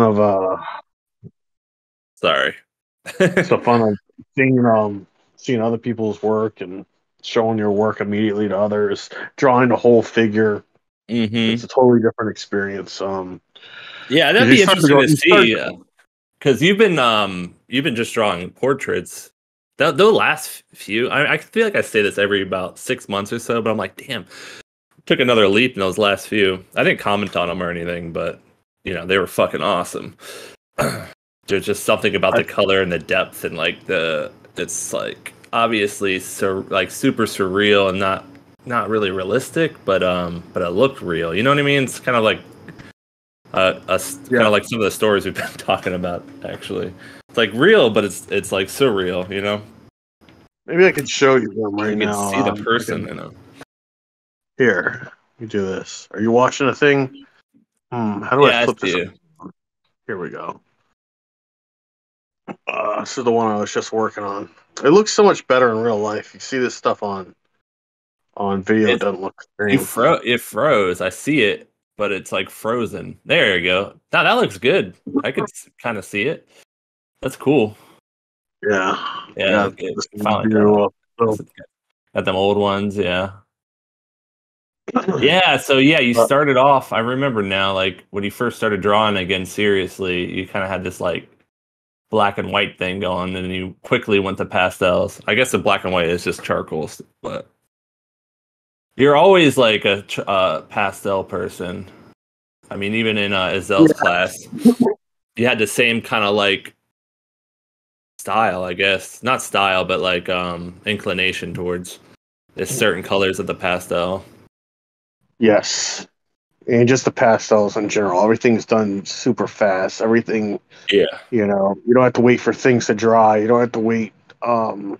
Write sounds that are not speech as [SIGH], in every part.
of uh Sorry. it's the [LAUGHS] fun of seeing um seeing other people's work and showing your work immediately to others, drawing a whole figure. hmm It's a totally different experience. Um Yeah, that'd be start to interesting go- to see. Because you've been um you've been just drawing portraits. The, the last few, I, I feel like I say this every about six months or so, but I'm like, damn, took another leap in those last few. I didn't comment on them or anything, but you know they were fucking awesome. [CLEARS THROAT] There's just something about the color and the depth and like the it's like obviously sur- like super surreal and not not really realistic, but um but it looked real. You know what I mean? It's kind of like uh, us kind of like some of the stories we've [LAUGHS] been talking about actually. It's like real, but it's it's like surreal, you know. maybe I could show you them right you can now. see the Um, I person can- in them. Here, you do this. Are you watching a thing? Hmm, how do Yeah, I I flip see this? Here we go. Uh, this is the one I was just working on. It looks so much better in real life. You see this stuff on on video, it It's- doesn't look the You fro it froze. I see it, but it's like frozen. There you go. Now that looks good. I could kind of see it. That's cool. Yeah, Yeah, it this finally got Got them old ones, yeah. Yeah, so yeah, you started off. I remember now, like when you first started drawing again seriously, you kind of had this like black and white thing going, and then you quickly went to pastels. I guess the black and white is just charcoals, but you're always like a uh, pastel person. I mean, even in uh, Azel's class, you had the same kind of like style, I guess. Not style, but like um inclination towards certain colors of the pastel. Yes, and just the pastels in general. Everything's done super fast. Everything, Yeah. you know, you don't have to wait for things to dry. You don't have to wait. Um,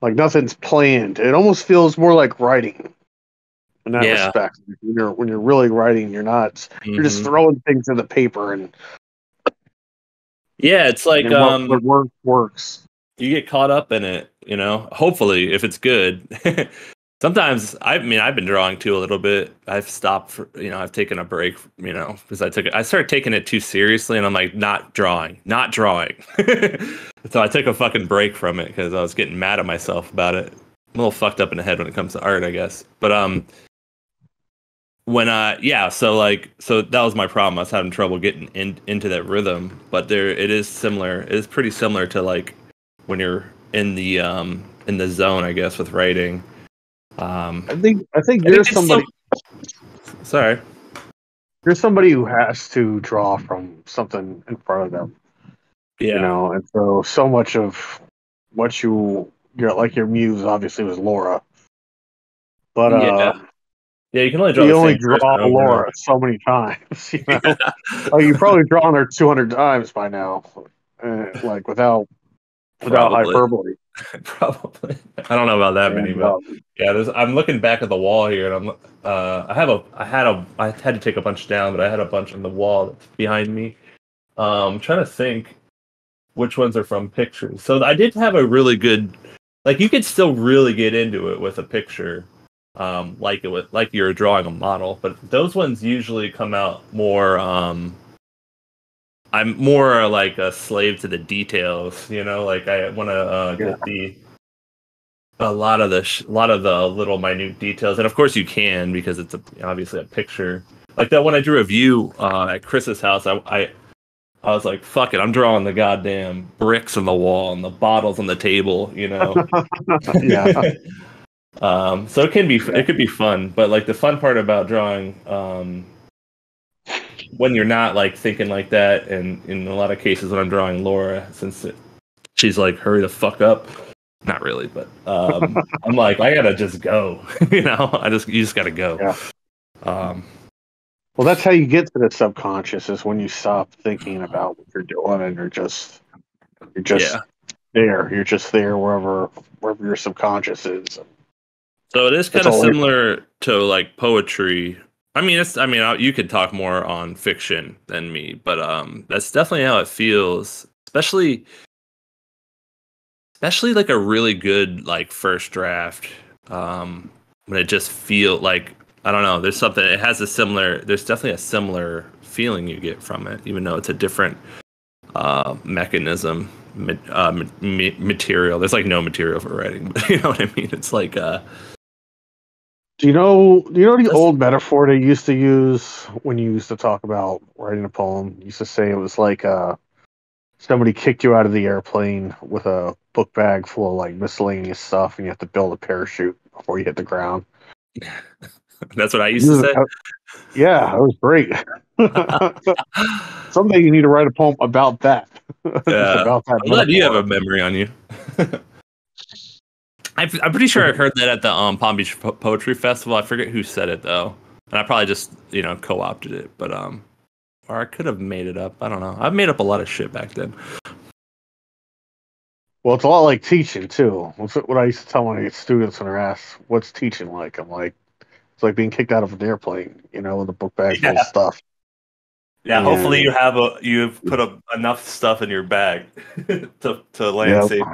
like nothing's planned. It almost feels more like writing. In that Yeah. respect, when you're when you're really writing, you're not. You're just Mhm. throwing things in the paper and Yeah, it's like um work works. you get caught up in it, you know. Hopefully, if it's good. [LAUGHS] Sometimes I mean I've been drawing too a little bit. I've stopped for you know I've taken a break you know because I took it I started taking it too seriously and I'm like not drawing not drawing. [LAUGHS] so I took a fucking break from it because I was getting mad at myself about it. I'm a little fucked up in the head when it comes to art, I guess. But um, when I yeah so like so that was my problem i was having trouble getting in, into that rhythm but there it is similar it is pretty similar to like when you're in the um in the zone i guess with writing um I think I think I you're it's somebody some- sorry you're somebody who has to draw from something in front of them. yeah You know, and so so much of what you you're like your muse obviously was Laura. But uh Yeah. yeah you can only draw you only draw Laura so many times. [LAUGHS] You know? [LAUGHS] like you probably drawn her two hundred times by now. Uh, like without without hyperbole. [LAUGHS] probably i don't know about that many but Yeah, there's. I'm looking back at the wall here, and I'm. Uh, I have a. I had a. I had to take a bunch down, but I had a bunch on the wall that's behind me. Um, I'm trying to think which ones are from pictures. So I did have a really good. Like you could still really get into it with a picture, um, like it was like you're drawing a model. But those ones usually come out more. Um, I'm more like a slave to the details, you know. Like I want to uh, Yeah. get the a lot of the sh- a lot of the little minute details, and of course you can because it's a, obviously a picture. Like that when I drew a view uh, at Chris's house, I, I I was like, "Fuck it, I'm drawing the goddamn bricks on the wall and the bottles on the table," you know. [LAUGHS] yeah. [LAUGHS] um, so it can be it could be fun, but like the fun part about drawing, um, when you're not like thinking like that, and in a lot of cases when I'm drawing Laura, since it, she's like, "Hurry the fuck up." Not really, but um, [LAUGHS] I'm like, I gotta just go. [LAUGHS] you know, I just you just gotta go. Yeah. Um, Well, that's how you get to the subconscious is when you stop thinking about what you're doing and you're just you're just yeah. there. You're just there wherever wherever your subconscious is. So it is kind of similar to like poetry. I mean, it's. I mean, I- you could talk more on fiction than me, but um, that's definitely how it feels. Especially, especially like a really good like first draft. Um, when it just feel like I don't know. There's something. It has a similar. There's definitely a similar feeling you get from it, even though it's a different uh, mechanism, uh, material. There's like no material for writing, [LAUGHS] but you know what I mean. It's like uh, Do you know? Do you know the That's- old metaphor they used to use when you used to talk about writing a poem? You used to say it was like uh, somebody kicked you out of the airplane with a book bag full of like miscellaneous stuff, and you have to build a parachute before you hit the ground. [LAUGHS] that's what I used to say. Yeah, that was great. [LAUGHS] Someday you need to write a poem about that. [LAUGHS] Yeah. about that. I'm glad you have a memory on you. I've, I'm pretty sure I [LAUGHS] heard that at the um, Palm Beach Po- Poetry Festival. I forget who said it though, and I probably just you know co-opted it, but um, or I could have made it up. I don't know. I've made up a lot of shit back then. Well, it's a lot like teaching too. What's what I used to tell my students when they're asked, "What's teaching like?" I'm like, "It's like being kicked out of an airplane, you know, with a book bag full Yeah. of stuff." Yeah, hopefully you have a you've put enough stuff in your bag [LAUGHS] to to land Yep. safe.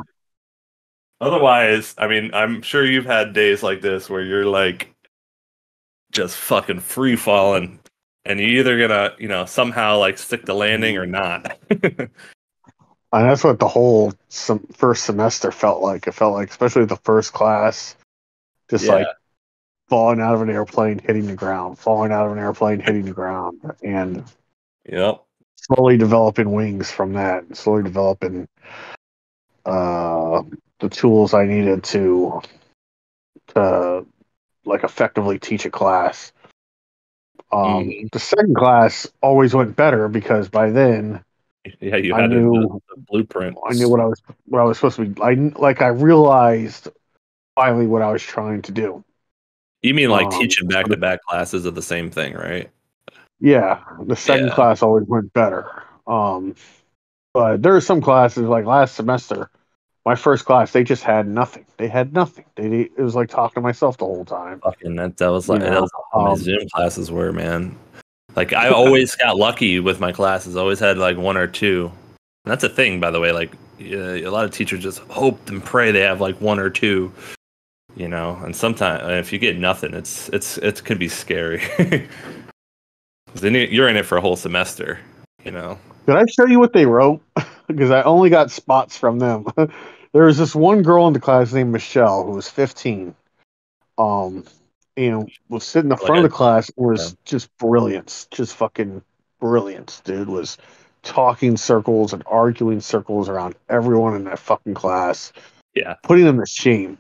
Otherwise, I mean, I'm sure you've had days like this where you're like just fucking free falling, and you're either gonna you know somehow like stick the landing or not. [LAUGHS] And that's what the whole sem- first semester felt like. It felt like, especially the first class, just like falling out of an airplane, hitting the ground, falling out of an airplane, hitting the ground, and yep. slowly developing wings from that, slowly developing uh, the tools I needed to to like effectively teach a class. Um, Mhm. The second class always went better because by then [LAUGHS] Yeah, you I had a- knew- the, the blueprint. I knew what I was what I was supposed to be. I like I realized finally what I was trying to do. You mean like um, teaching back to back classes of the same thing, right? Yeah, the second Yeah. class always went better. Um, but there are some classes like last semester, my first class they just had nothing. They had nothing. They it was like talking to myself the whole time. Fucking that, that was like You that was how my um, Zoom classes were, man. Like I [LAUGHS] always got lucky with my classes. Always had like one or two. And that's a thing, by the way. Like yeah, a lot of teachers just hope and pray they have like one or two. You know, and sometimes if you get nothing, it's it's it could be scary. [LAUGHS] then you're in it for a whole semester. You know. Did I show you what they wrote? [LAUGHS] because I only got spots from them. [LAUGHS] there was this one girl in the class named Michelle who was 15. Um, and was sitting in the front of the class and was yeah. just brilliance, just fucking brilliance, dude. Was talking circles and arguing circles around everyone in that fucking class, Yeah. putting them to shame.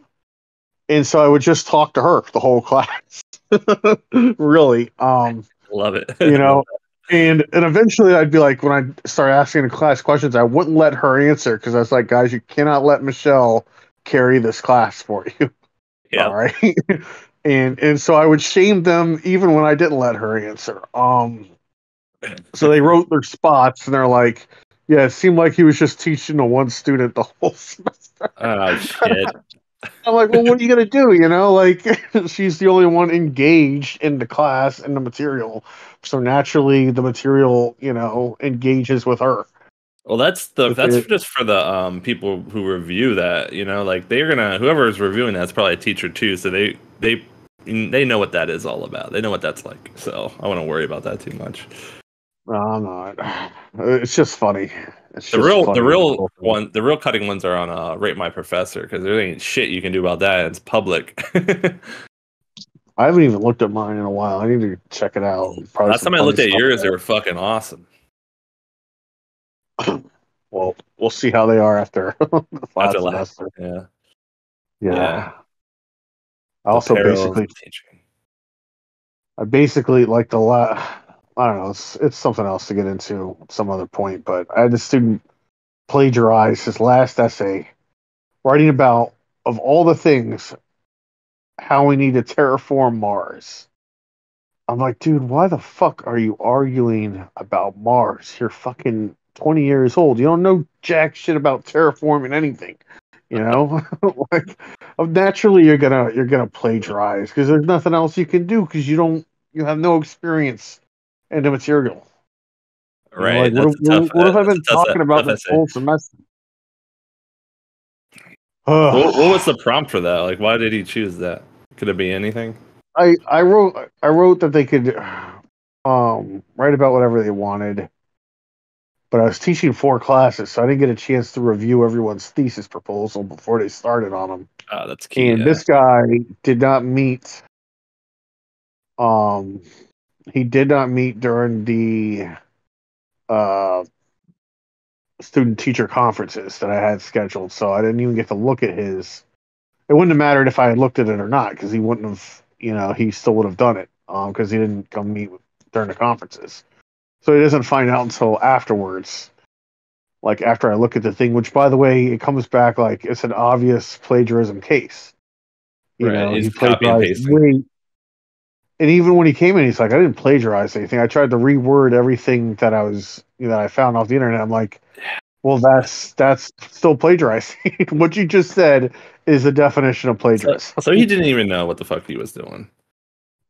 And so I would just talk to her the whole [LAUGHS] class. really. Um, Love it. you know and and eventually i'd be like when i start asking the class questions i wouldn't let her answer because i was like guys you cannot let michelle carry this class for you [LAUGHS] yeah. all right [LAUGHS] and and so i would shame them even when i didn't let her answer um so they wrote their spots and they're like yeah it seemed like he was just teaching to one student the whole [LAUGHS] semester Oh shit. I'm like well what are you gonna do you know like [LAUGHS] she's the only one engaged in the class and the material so naturally the material you know engages with her Well, that's the If that's it- just for the um people who review that. You know, like they're gonna whoever is reviewing that's probably a teacher too. So they they they know what that is all about. They know what that's like. So I wouldn't worry about that too much. no i'm not [SIGHS] it's just funny it's The real the real one the real cutting ones are on uh, rate my professor because there ain't shit you can do about that. It's public. [LAUGHS] i haven't even looked at mine in a while i need to check it out Probably Last some time I looked at yours, they were fucking awesome. [CLEARS THROAT] well we'll see how they are after [LAUGHS] the last last- semester Yeah. yeah, Yeah. i also The perils of basically teaching. I basically like the la I don't know. It's it's something else to get into some other point, but I had a student plagiarize his last essay, writing about of all the things how we need to terraform Mars. I'm like, dude, why the fuck are you arguing about Mars? You're fucking 20 years old. You don't know jack shit about terraforming anything. You know, [LAUGHS] like naturally you're gonna you're gonna plagiarize because there's nothing else you can do because you don't you have no experience in the material. You know, Right. like, what, that's what- tough- what have I that's a been tough- talking about tough this essay. whole semester? what, what was the prompt for that? Like, why did he choose that? Could it be anything? I I wrote I wrote that they could um, write about whatever they wanted. But I was teaching four classes, so I didn't get a chance to review everyone's thesis proposal before they started on them. Uh, that's key. And yeah. this guy did not meet. Um, he did not meet during the uh student teacher conferences that I had scheduled, so I didn't even get to look at his. It wouldn't have mattered if I had looked at it or not, because he wouldn't have, you know, he still would have done it, um, because he didn't come meet during the conferences. So he doesn't find out until afterwards, like after I look at the thing. Which, by the way, it comes back like it's an obvious plagiarism case. You Right, know, he's he plagiarized way. And even when he came in, he's like, "I didn't plagiarize anything. I tried to reword everything that I was, you know, that I found off the internet." I'm like, "Well, that's that's still plagiarizing. [LAUGHS] what you just said is the definition of so, plagiarism." so he didn't even know what the fuck he was doing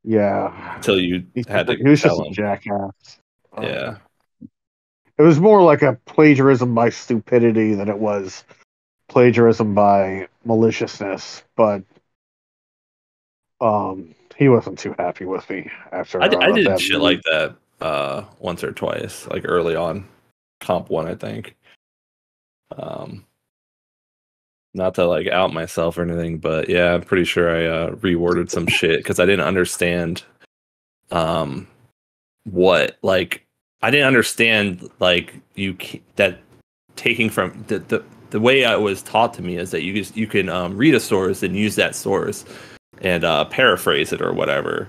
yeah, until you he, had to he was just tell a jackass. Yeah. It was more like a plagiarism by stupidity than it was plagiarism by maliciousness, but um he wasn't too happy with me after I, d- I did shit like that uh, once or twice, like early on, comp one, I think. Um, not to like out myself or anything, but yeah, I'm pretty sure I uh, reworded some shit because I didn't understand um, what like I didn't understand like you that taking from the the the way I was taught to me is that you just you can um, read a source and use that source and uh, paraphrase it or whatever.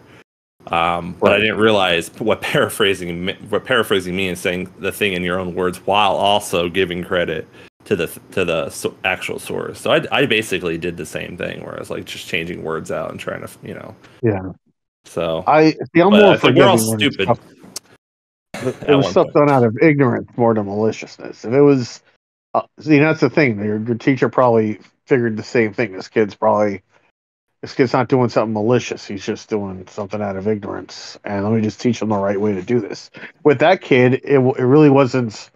Um, but I didn't realize what [LAUGHS] paraphrasing me- what paraphrasing means saying the thing in your own words while also giving credit to the to the so- actual source. So I, I basically did the same thing where I was like just changing words out and trying to you know. Yeah. So I see. I'm more think we're all forgiving stupid stuff- It [LAUGHS] was stuff point. done out of ignorance more than maliciousness. If it was, uh, see, that's the thing. Your, your teacher probably figured the same thing. This kid's probably, this kid's not doing something malicious. He's just doing something out of ignorance. And let me just teach him the right way to do this. With that kid, it, it really wasn't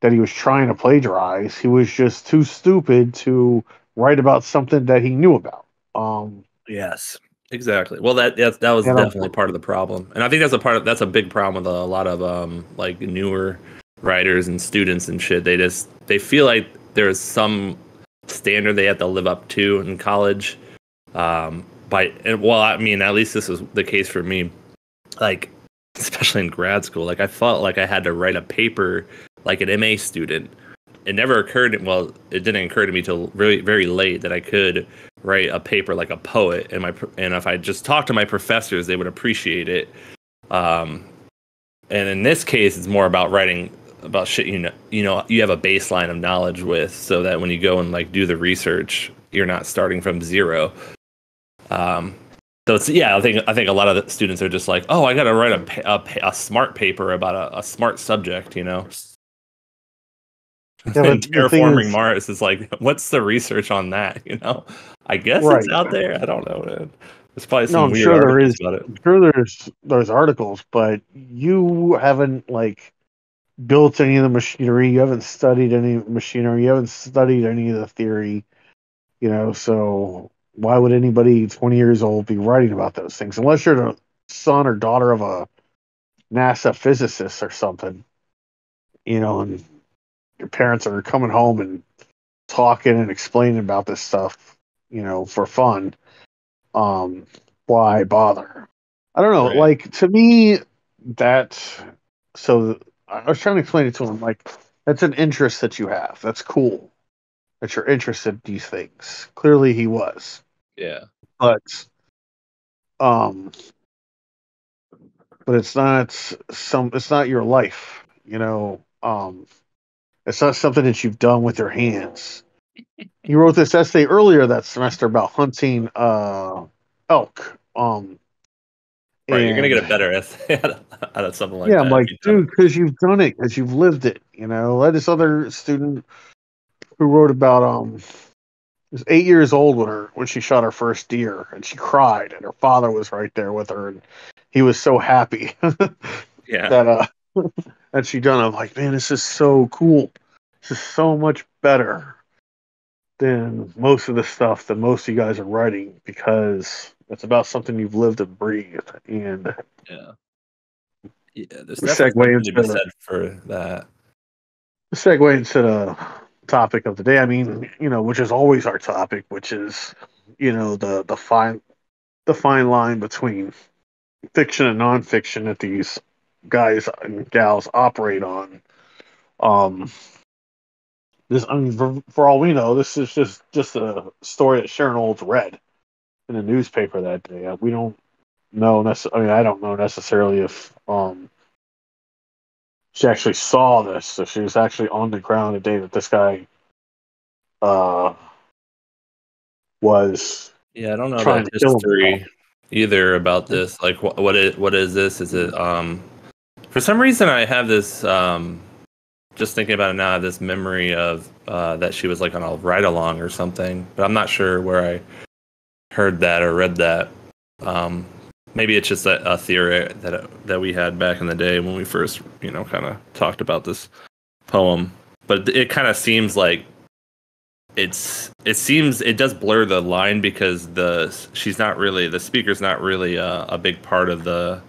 that he was trying to plagiarize. He was just too stupid to write about something that he knew about. Um, Yes, exactly. Well, that that's, that was definitely part of the problem, and I think that's a part of that's a big problem with a lot of um like newer writers and students and shit. They just they feel like there's some standard they have to live up to in college. Um, by well, I mean, at least this was the case for me. Like, especially in grad school, like I felt like I had to write a paper like an MA student. It never occurred. Well, it didn't occur to me till very very late that I could write a paper like a poet and my and if i just talked to my professors they would appreciate it um and in this case it's more about writing about shit you know you know you have a baseline of knowledge with so that when you go and like do the research you're not starting from zero um so it's yeah i think i think a lot of the students are just like oh i gotta write a, a, a smart paper about a, a smart subject you know Yeah, [LAUGHS] and terraforming is- Mars is like, [LAUGHS] what's the research on that? You know, I guess it's out there. I don't know, man. There's probably No, I'm sure there is. articles about it. I'm sure there's there's articles, but you haven't like built any of the machinery. You haven't studied any machinery. You haven't studied any of the theory. You know, so why would anybody 20 years old be writing about those things unless you're the son or daughter of a NASA physicist or something? You know, and your parents are coming home and talking and explaining about this stuff. You know, for fun um why bother i don't know Right. like to me that so i was trying to explain it to him like that's an interest that you have that's cool that you're interested in these things clearly he was Yeah, but um but it's not some it's not your life you know um it's not something that you've done with your hands [LAUGHS] you wrote this essay earlier that semester about hunting uh elk um right. You're gonna get a better essay [LAUGHS] out of, out of something like yeah that. i'm like if you've done dude because you've done it because you've lived it you know I had this other student who wrote about um was eight years old when her when she shot her first deer and she cried and her father was right there with her and he was so happy. [LAUGHS] Yeah, that uh [LAUGHS] that she done. I'm like, man, this is so cool. This is so much better than most of the stuff that most of you guys are writing because it's about something you've lived and breathed. And yeah. Yeah, there's Segue definitely something to be into- said for that. segue into the topic of the day. I mean, you know, which is always our topic, which is, you know, the the fine the fine line between fiction and nonfiction that these guys and gals operate on. Um, this, I mean, for, for all we know, this is just just a story that Sharon Olds read in the newspaper that day. We don't know. I mean, I don't know necessarily if um she actually saw this. So she was actually on the ground the day that this guy uh was Yeah, I don't know Trying that to kill him. history either about this. Like, what what is what is this? Is it um? For some reason, I have this um. Just thinking about it now, I have this memory of uh, that she was like on a ride along or something, but I'm not sure where I heard that or read that. Um, maybe it's just a, a theory that that we had back in the day when we first, you know, kind of talked about this poem. But it kind of seems like it's it seems it does blur the line because the she's not really the speaker's not really a, a big part of the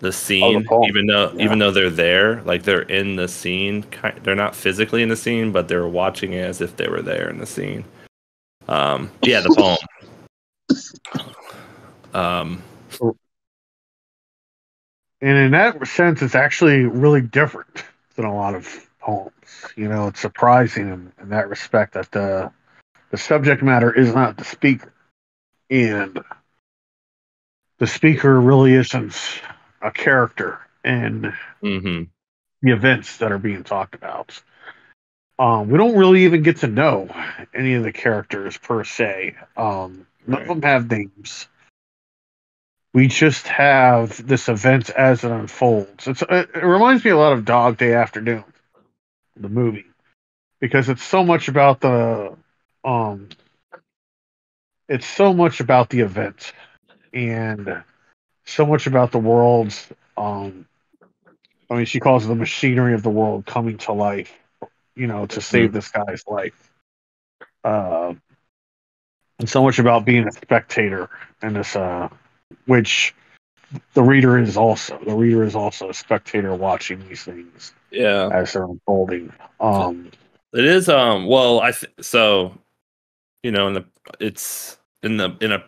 the scene poem. even though Yeah. even though they're there like they're in the scene they're not physically in the scene but they're watching it as if they were there in the scene um yeah the poem [LAUGHS] um and in that sense it's actually really different than a lot of poems. You know, it's surprising in, in that respect that the the subject matter is not the speaker. And the speaker really isn't a character in mhm. the events that are being talked about. Um, we don't really even get to know any of the characters per se. Um, none of them have names. We just have this event as it unfolds. It's, it, reminds me a lot of Dog Day Afternoon, the movie, because it's so much about the um, it's so much about the event and so much about the world's um, I mean, she calls it the machinery of the world coming to life, you know, to save this guy's life. Uh, and so much about being a spectator in this, uh, which the reader is also. The reader is also a spectator watching these things yeah as they're unfolding. Um, It is um well I th- so you know in the it's in the in a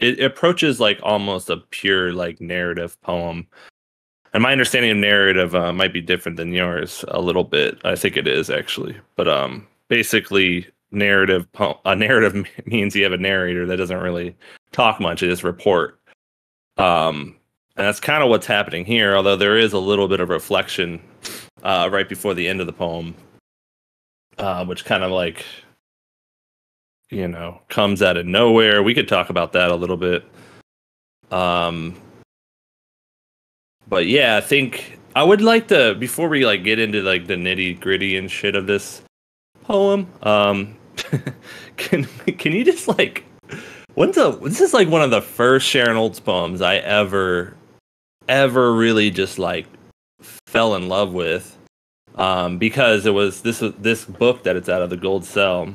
it approaches like almost a pure like narrative poem. And my understanding of narrative uh, might be different than yours a little bit. I think it is actually. But um basically narrative po- a narrative [LAUGHS] means you have a narrator that doesn't really talk much, it just report. Um and that's kind of what's happening here, although there is a little bit of reflection uh, right before the end of the poem uh, which kind of like you know comes out of nowhere. We could talk about that a little bit. Um, but yeah, I think I would like to before we like get into like the nitty gritty and shit of this poem. Um, [LAUGHS] can can you just like when's the this is like one of the first Sharon Olds poems I ever ever really just like fell in love with um, because it was this this book that it's out of the gold cell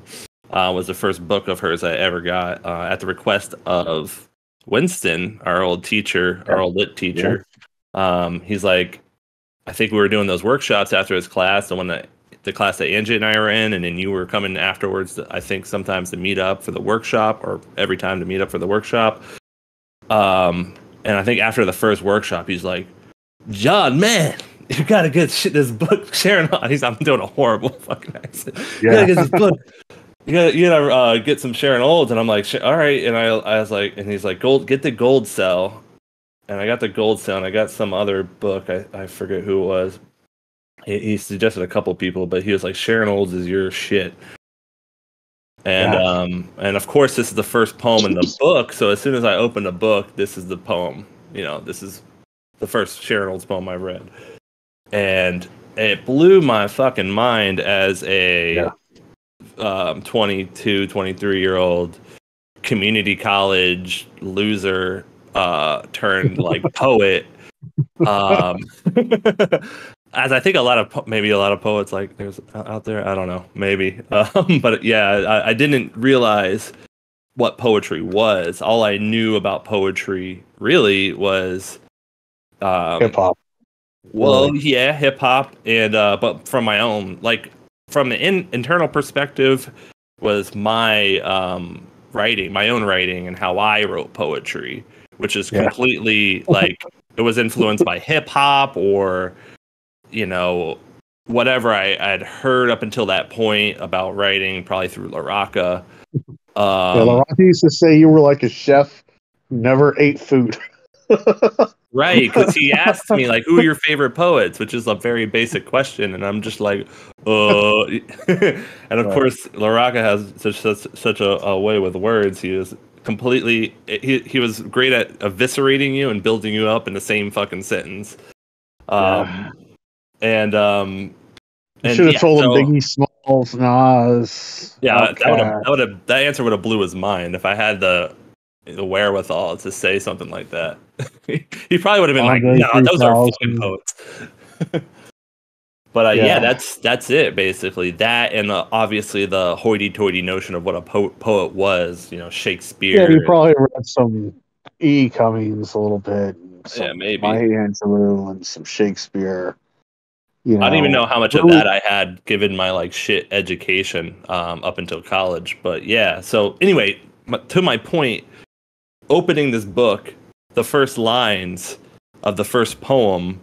uh, was the first book of hers I ever got uh, at the request of Winston, our old teacher, our old lit teacher. Um, he's like, I think we were doing those workshops after his class, the one that the class that Angie and I were in, and then you were coming afterwards. I think sometimes to meet up for the workshop, or every time to meet up for the workshop. Um, and I think after the first workshop, he's like, Jon, man, you gotta get shit this book [LAUGHS] Sharon on. [LAUGHS] He's I'm doing a horrible [LAUGHS] fucking accent. You gotta get this book. You gotta you gotta uh, get some Sharon Olds, and I'm like, all right. And I I was like, and he's like, gold, get the gold cell, and I got the gold cell, and I got some other book. I I forget who it was. He, he suggested a couple people, but he was like, Sharon Olds is your shit. And Yeah. um and of course this is the first poem in the [LAUGHS] book. So as soon as I opened the book, this is the poem. You know, this is the first Sharon Olds poem I've read. And it blew my fucking mind as a Yeah. um 22, 23 year old community college loser uh turned like [LAUGHS] poet. Um [LAUGHS] as I think a lot of po- maybe a lot of poets like there's out out there. I don't know, maybe. [LAUGHS] Um, but yeah, I, I didn't realize what poetry was. All I knew about poetry really was Um, Hip hop. Well, yeah, hip hop, and uh, but from my own, like from the in, internal perspective, was my um, writing, my own writing, and how I wrote poetry, which is Yeah. completely like it was influenced by hip hop or you know whatever I had heard up until that point about writing, probably through Laraka. [LAUGHS] yeah, Um, Laurent used to say you were like a chef never ate food. [LAUGHS] Right, because he asked me like, "Who are your favorite poets?" Which is a very basic question, and I'm just like, "Uh." [LAUGHS] and of Right. course, Laraka has such such, such a, a way with words. He is completely he he was great at eviscerating you and building you up in the same fucking sentence. Um, Yeah. And um, and should have yeah, told him so- Biggie Smalls, Nas. Yeah, that would have that would have that answer would have blew his mind if I had the the wherewithal to say something like that. [LAUGHS] he probably would have been like, "No, those are fucking 3000. poets." [LAUGHS] but uh, yeah. Yeah. that's that's it basically. That and uh, obviously the hoity-toity notion of what a po- poet was. You know, Shakespeare. Yeah, you probably read some E. Cummings a little bit. and Some Yeah, maybe. Maya Angelou and some Shakespeare. You know, I don't even know how much of that I had given my like shit education um, up until college, but yeah. So anyway, to my point, opening this book, the first lines of the first poem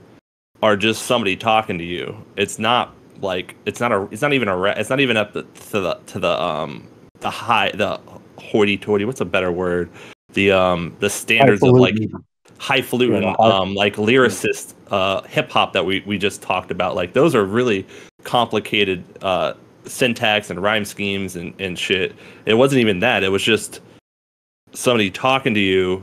are just somebody talking to you. It's not like it's not a it's not even a re- it's not even up to the to the um the high the hoity-toity. What's a better word? The um the standards of like Highfalutin. highfalutin, Yeah, high- um, like lyricist, uh, hip hop that we, we just talked about. Like those are really complicated uh, syntax and rhyme schemes and, and shit. It wasn't even that. It was just somebody talking to you.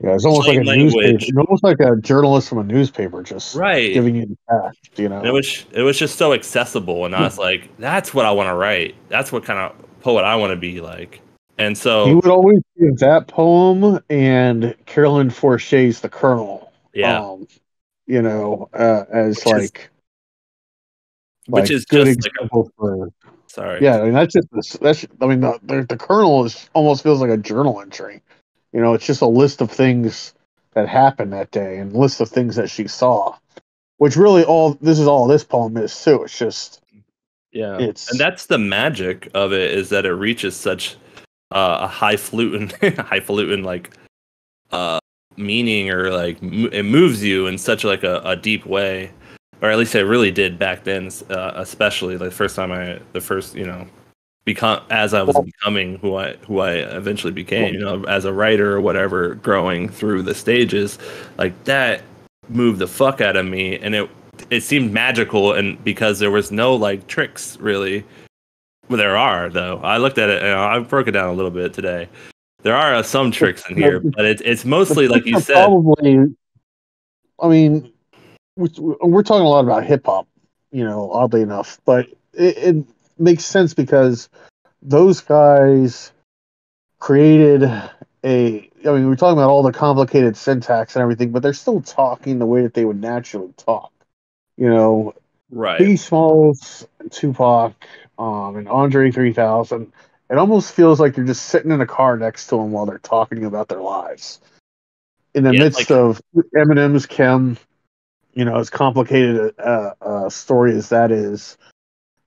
Yeah, it's almost like a plain newspaper. It's almost like a journalist from a newspaper just Right. giving you the fact, you know. And it was it was just so accessible, and I was like, that's what I want to write. That's what kind of poet I want to be like. And so he would always give that poem and Carolyn Forché's The Colonel. yeah, Um, you know, uh, as Which is- like, which is good just like a, example for sorry. Yeah, I mean that's just this. that's. I mean the the, the Colonel is almost feels like a journal entry. You know, it's just a list of things that happened that day and list of things that she saw. Which really all this is all this poem is too. It's just Yeah, It's- and that's the magic of it is that it reaches such uh, a highfalutin, [LAUGHS] highfalutin like uh, meaning, or like mo- it moves you in such like a, a deep way, or at least it really did back then, uh, especially like the first time I, the first you know, become as I was becoming who I who I eventually became, you know, as a writer or whatever, growing through the stages, like that moved the fuck out of me, and it it seemed magical and because there was no like tricks really well there are though i looked at it and i broke it down a little bit today there are uh, some tricks in here but it's it's mostly like you said Probably, I mean, we- we're talking a lot about hip hop. You know, oddly enough, but it, it makes sense because those guys created a. I mean, we're talking about all the complicated syntax and everything, but they're still talking the way that they would naturally talk. You know, right Biggie Smalls, Tupac, um, and Andre 3000. It almost feels like you're just sitting in a car next to them while they're talking about their lives. In the Yeah, midst like- of Eminem's Kim, you know, as complicated a, a, a story as that is,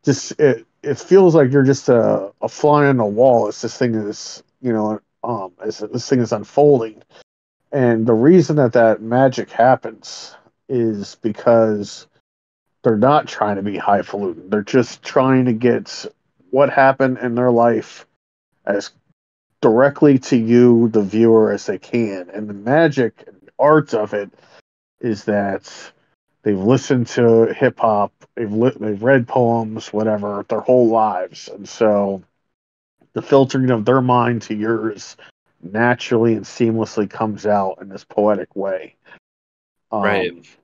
just it it feels like you're just a, a fly on the wall as this thing is, you know, um, as this thing is unfolding. And the reason that that magic happens is because they're not trying to be highfalutin. They're just trying to get what happened in their life as directly to you, the viewer, as they can. And the magic and art of it is that they've listened to hip hop, they've li- they've read poems, whatever, their whole lives, and so the filtering of their mind to yours naturally and seamlessly comes out in this poetic way. Um, Right.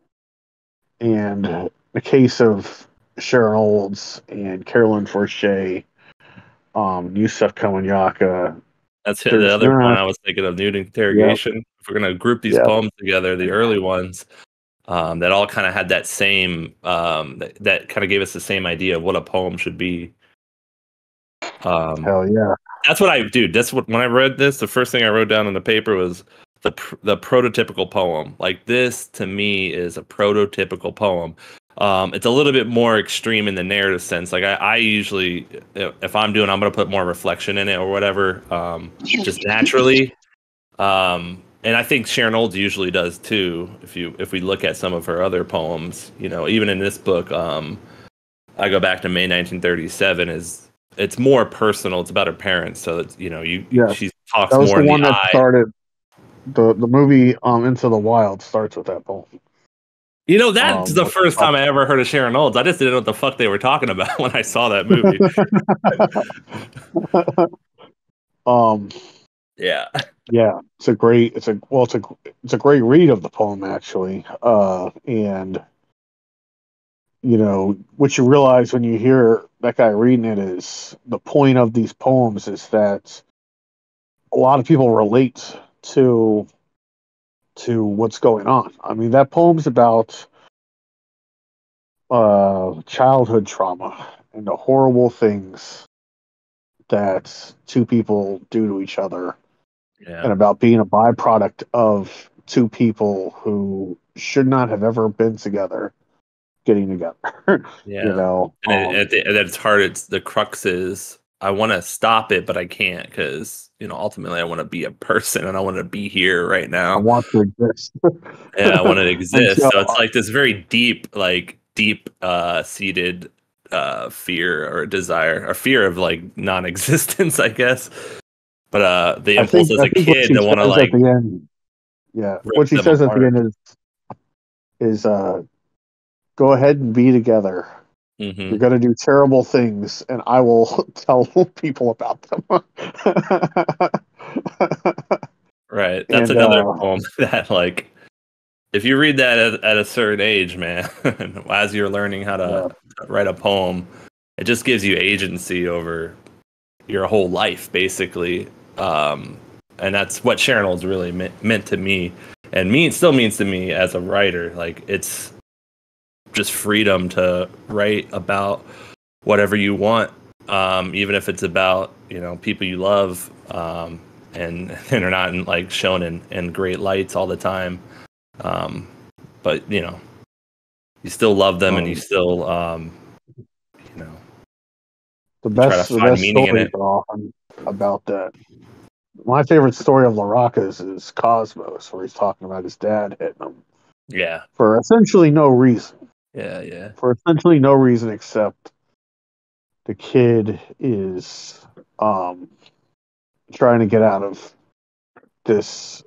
And the case of Sharon Olds and Carolyn Forche, um, Yusef Komunyakaa, that's it, the other not- one i was thinking of nude interrogation if we're going to group these Yep. poems together the early ones um, that all kind of had that same um, that, that kind of gave us the same idea of what a poem should be um, hell yeah. That's what I do. That's what when I read this, the first thing I wrote down on the paper was the the prototypical poem. Like this to me is a prototypical poem. Um, it's a little bit more extreme in the narrative sense. Like I, I usually, if I'm doing, I'm gonna put more reflection in it or whatever, um, just naturally. Um, and I think Sharon Olds usually does too. If you if we look at some of her other poems, you know, even in this book, um, I go back to May 1937. Is it's more personal. It's about her parents, so it's you know you Yes. she talks That was more the in one the that eye. started the the movie um Into the Wild starts with that poem. You know, that's Um, the first time I ever heard of Sharon Olds. I just didn't know what the fuck they were talking [LAUGHS] about when I saw that movie. [LAUGHS] um yeah. yeah, it's a great it's a well it's a it's a great read of the poem actually. Uh and you know, what you realize when you hear that guy reading it is the point of these poems is that a lot of people relate to to what's going on. I mean, that poem's about uh, childhood trauma and the horrible things that two people do to each other, Yeah. and about being a byproduct of two people who should not have ever been together getting together. [LAUGHS] Yeah. You know, and, Um, it, at the, and it's hard. It's the crux is I want to stop it, but I can't because you know ultimately I want to be a person and I want to be here right now. I want to exist. yeah, I want to [LAUGHS] exist. so- it's like this very deep, like deep uh seated uh fear or desire or fear of like non-existence, [LAUGHS] I guess. But uh the impulse think- as a kid to want to like end, yeah, what she says at the end is is uh, go ahead and be together. Mhm. You're gonna do terrible things, and I will [LAUGHS] tell people about them. [LAUGHS] Right. That's And, another uh, poem [LAUGHS] that, like, if you read that at, at a certain age, man, as you're learning how to write a poem, it just gives you agency over your whole life, basically. Um, and that's what Sharon Olds really me- meant to me, and mean still means to me as a writer. Like, it's just freedom to write about whatever you want, um, even if it's about you know people you love. Um, and [LAUGHS] and are not in, like shown in, in great lights all the time. Um, but you know, you still love them, and you Um, still, um, you know, the try to best, the best meaning in stories are often about that. My favorite story of Laracas is Cosmos, where he's talking about his dad hitting him yeah, for essentially no reason. Yeah, yeah, For essentially no reason except the kid is um, trying to get out of this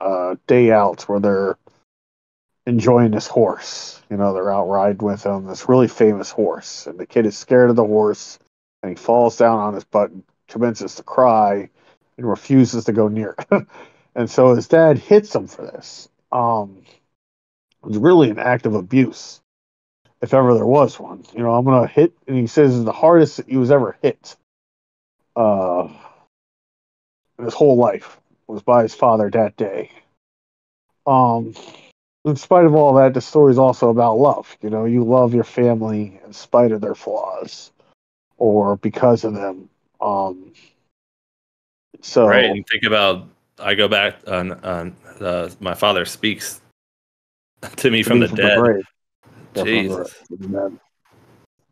uh, day out where they're enjoying this horse. You know, they're out riding with him, this really famous horse. And the kid is scared of the horse and he falls down on his butt and commences to cry and refuses to go near it. [LAUGHS] and so his dad hits him for this. Um, it was really an act of abuse, if ever there was one. You know, I'm going to hit, and he says it's the hardest that he was ever hit uh, in his whole life was by his father that day. Um, in spite of all that, the story is also about love. You know, you love your family in spite of their flaws or because of them. Um, so right. And think about, I go back on on uh, my father speaks [LAUGHS] to me from the dead. from the Jesus. grave, from the dead.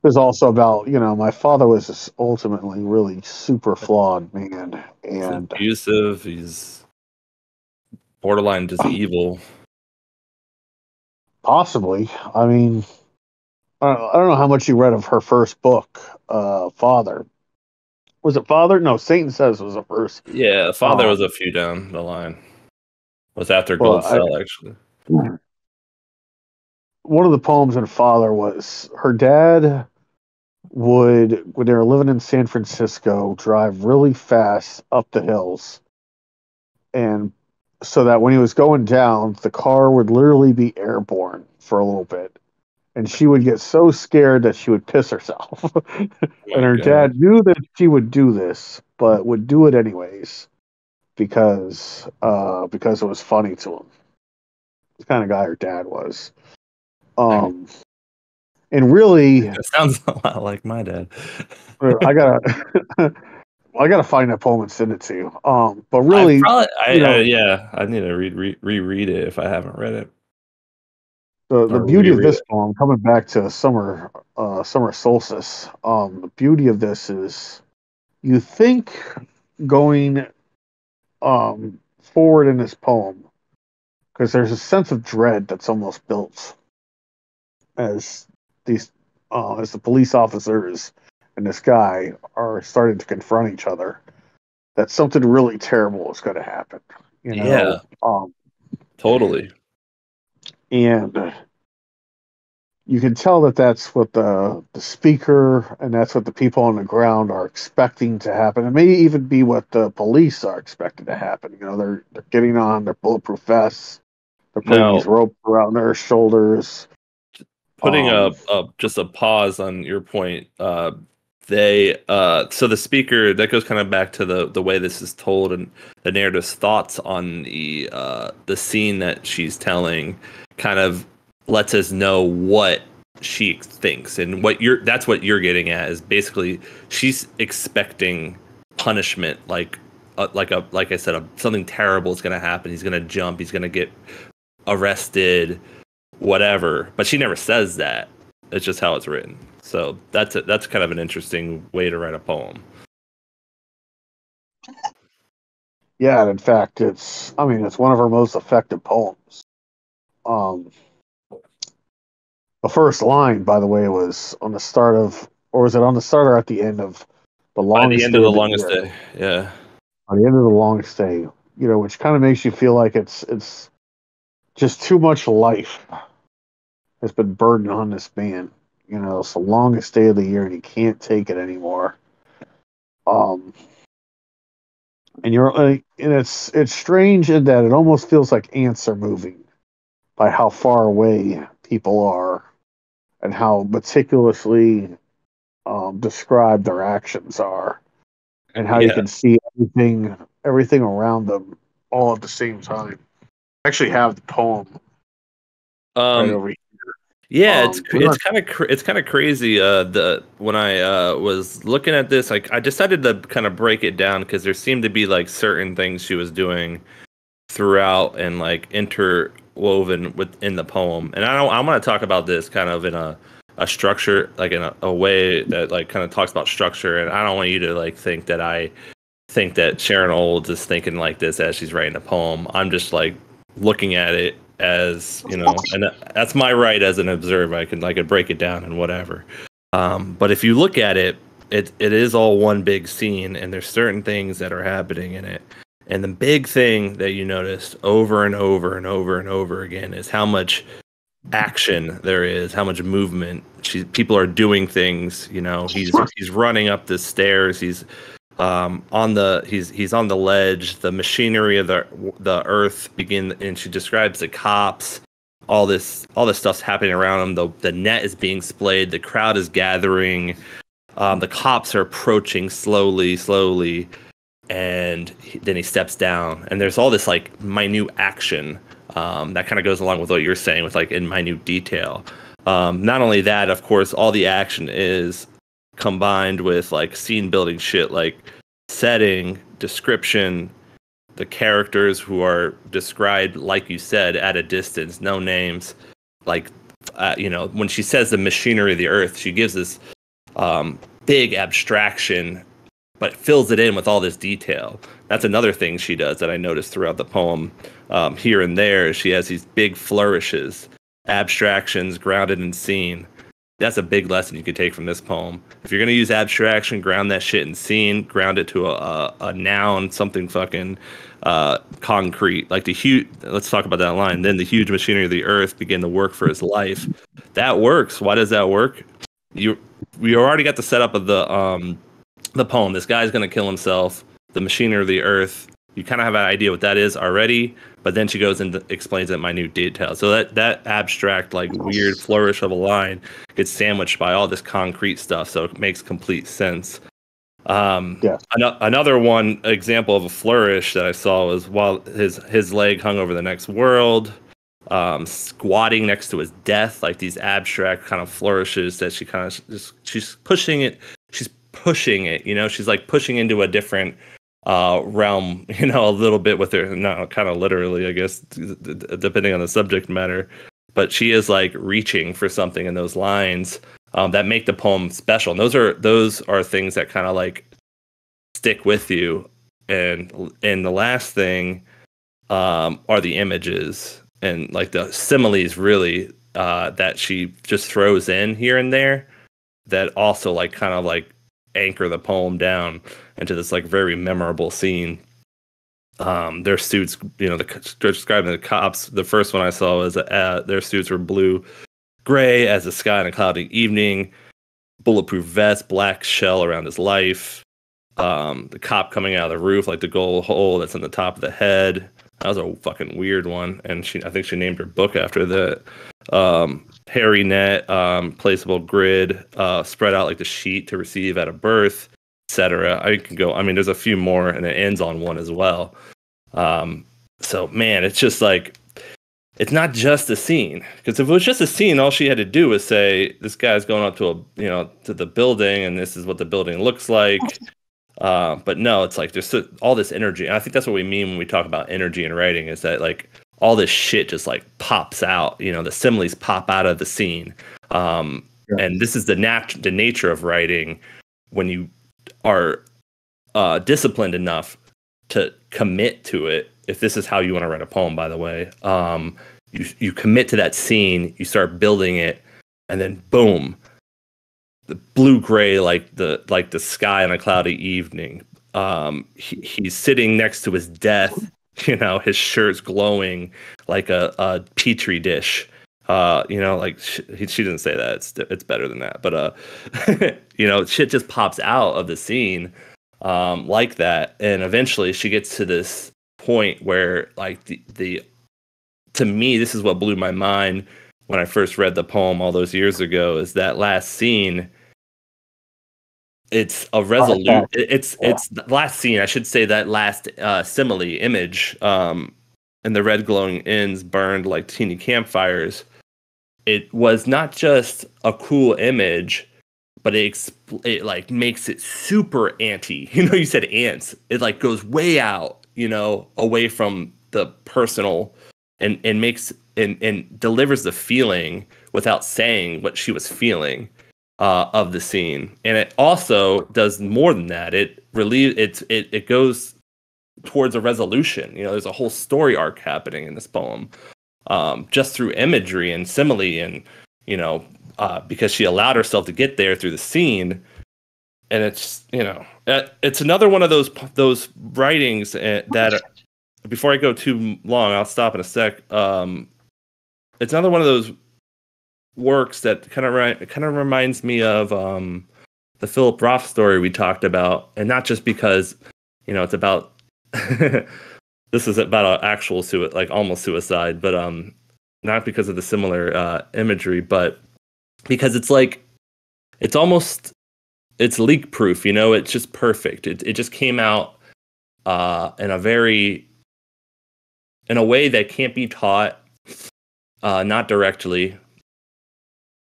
It's also about you know my father was this ultimately really super flawed man, He's and abusive. He's borderline just evil. possibly I mean I don't, I don't know how much you read of her first book, uh, Father. Was it Father? No, Satan says was the first. Yeah, father Um, was a few down the line. Was after Well, Gold I- Cell actually. [CLEARS THROAT] one of the poems in Father was her dad would, when they were living in San Francisco, drive really fast up the hills. And so that when he was going down, the car would literally be airborne for a little bit. And she would get so scared that she would piss herself. [LAUGHS] and her God. dad knew that she would do this, but would do it anyways because uh, because it was funny to him. The kind of guy her dad was. Um, [LAUGHS] and really, That sounds [LAUGHS] a lot like my dad. I gotta. [LAUGHS] I gotta find that poem and send it to you. Um, but really, I probably, I, you know- yeah, I need to read re- reread it if I haven't read it. the, the beauty of this poem, coming back to summer, uh, summer solstice. Um, the beauty of this is, you think going, um, forward in this poem, because there's a sense of dread that's almost built as these, uh, as the police officers and this guy are starting to confront each other. That something really terrible is going to happen. You know. Yeah. Um, Totally. and you can tell that that's what the the speaker and that's what the people on the ground are expecting to happen. It may even be what the police are expecting to happen. You know, they're they're getting on their bulletproof vests, they're putting Now- these ropes around their shoulders. Putting Um, a, a just a pause on your point uh they uh so the speaker that goes kind of back to the the way this is told and the narrative's thoughts on the uh the scene that she's telling kind of lets us know what she thinks and what you're that's what you're getting at is basically she's expecting punishment like uh, like a like I said a, something terrible is going to happen. He's going to jump. He's going to get arrested whatever. But she never says that. It's just how it's written. So that's a, that's kind of an interesting way to write a poem. Yeah, and in fact, it's I mean, it's one of her most effective poems. Um, the first line, by the way, was on the start of, or was it on the start or at the end of the By longest the end day of the the longest year? day, yeah, By the end of the longest day, you know, which kind of makes you feel like it's it's just too much life has been burdened on this man. You know, it's the longest day of the year, and he can't take it anymore. Um, and you're like, and it's it's strange in that it almost feels like ants are moving by how far away people are and how meticulously um, described their actions are and how you can see everything everything around them all at the same time I actually have the poem right um, over here yeah. um, it's it's kind of cr- it's kind of crazy. Uh, the when I uh was looking at this, like I decided to kind of break it down because there seemed to be like certain things she was doing throughout and like interwoven within the poem. And I don't I want to talk about this kind of in a a structure like in a, a way that like kind of talks about structure and I don't want you to like think that I think that Sharon Olds is thinking like this as she's writing a poem. I'm just like looking at it as, you know, and that's my right as an observer. I can I could break it down and whatever. Um, but if you look at it, it it is all one big scene and there's certain things that are happening in it. And the big thing that you notice over and over and over and over again is how much action there is, how much movement. She, people are doing things. You know, he's he's running up the stairs. He's um, on the he's he's on the ledge. The machinery of the the earth begin, and she describes the cops. All this all this stuff's happening around him. The the net is being splayed. The crowd is gathering. Um, the cops are approaching slowly, slowly, and he, then he steps down. And there's all this like minute action um, that kind of goes along with what you're saying with like in minute detail. Um, not only that, of course, all the action is combined with like scene building shit like setting, description, the characters who are described, like you said, at a distance, no names. Like, uh, you know, when she says the machinery of the earth, she gives this um, big abstraction, but fills it in with all this detail. That's another thing she does that I noticed throughout the poem. Um, here and there, she has these big flourishes, abstractions grounded in scene. That's a big lesson you could take from this poem. If you're gonna use abstraction, ground that shit in scene, ground it to a, a, a noun, something fucking uh, concrete. Like the huge. Let's talk about that line. Then the huge machinery of the earth began to work for his life. That works. Why does that work? You we already got the setup of the um the poem. This guy's gonna kill himself. The machinery of the earth. You kind of have an idea what that is already, but then she goes and explains it in minute detail. So that that abstract, like weird flourish of a line gets sandwiched by all this concrete stuff, so it makes complete sense. Um, Yeah. ano- another one example of a flourish that I saw was while his his leg hung over the next world, um, squatting next to his death, like these abstract kind of flourishes that she kind of just she's pushing it. She's pushing it. You know, she's like pushing into a different uh, realm. [LAUGHS] You know, a little bit with her, not kind of literally, I guess, d- d- depending on the subject matter. But she is like reaching for something in those lines um, that make the poem special. And those are those are things that kind of like stick with you. And and the last thing um, are the images and like the similes, really uh, that she just throws in here and there that also like kind of like anchor the poem down into this like very memorable scene. Um, their suits, you know, the describing the cops. The first one I saw was uh, their suits were blue, gray as the sky on a cloudy evening, bulletproof vest, black shell around his life. Um, the cop coming out of the roof, like the gold hole that's in the top of the head. That was a fucking weird one, and she, I think she named her book after that. Um, hairy net, um, placeable grid, uh, spread out like the sheet to receive at a birth, etc. I can go. I mean, there's a few more, and it ends on one as well. Um, so man, it's just like it's not just a scene because if it was just a scene, all she had to do was say, "This guy's going up to a you know to the building, and this is what the building looks like." Uh, but no, it's like there's all this energy, and I think that's what we mean when we talk about energy in writing. Is that like all this shit just like pops out. You know, the similes pop out of the scene. Um, yeah. And this is the nat- the nature of writing when you are uh, disciplined enough to commit to it. If this is how you want to write a poem, by the way, um, you you commit to that scene, you start building it, and then boom, the blue gray like the like the sky on a cloudy evening. Um, he, he's sitting next to his death [LAUGHS] you know his shirt's glowing like a, a petri dish. Uh you know like she, she didn't say that. It's it's better than that. But uh [LAUGHS] you know shit just pops out of the scene um like that. And eventually she gets to this point where like the the to me this is what blew my mind when i first read the poem all those years ago is that last scene it's a resolute it's yeah. it's the last scene i should say that last uh simile image um and the red glowing ends burned like teeny campfires. It was not just a cool image but it, exp- it like makes it super anti. [LAUGHS] You know you said ants. It like goes way out you know away from the personal and and makes and and delivers the feeling without saying what she was feeling uh, of the scene, and it also does more than that. It relieve it, it it goes towards a resolution. You know, there's a whole story arc happening in this poem, um, just through imagery and simile, and you know, uh, because she allowed herself to get there through the scene. And it's you know, uh, it's another one of those those writings uh, that. Before I go too long, I'll stop in a sec. Um, it's another one of those works that kind of ri- kind of reminds me of um, the Philip Roth story we talked about, and not just because you know it's about [LAUGHS] this is about an actual suicide, like almost suicide, but um, not because of the similar uh, imagery, but because it's like it's almost it's leak proof, you know, it's just perfect. It it just came out uh, in a very in a way that can't be taught, uh, not directly,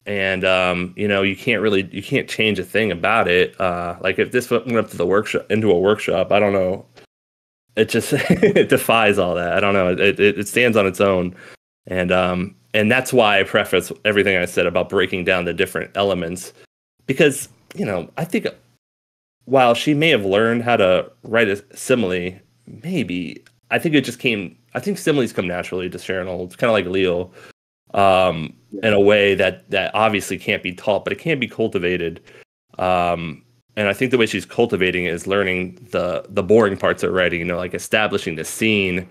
and um, you know you can't really you can't change a thing about it. Uh, like if this went up to the workshop into a workshop, I don't know. It just [LAUGHS] it defies all that. I don't know. It, it, it stands on its own, and um and that's why I preface everything I said about breaking down the different elements, because you know I think while she may have learned how to write a simile, maybe I think it just came. I think similes come naturally to Sharon Olds, kind of like Leo um, in a way that that obviously can't be taught, but it can be cultivated. Um, and I think the way she's cultivating it is learning the the boring parts of writing, you know, like establishing the scene,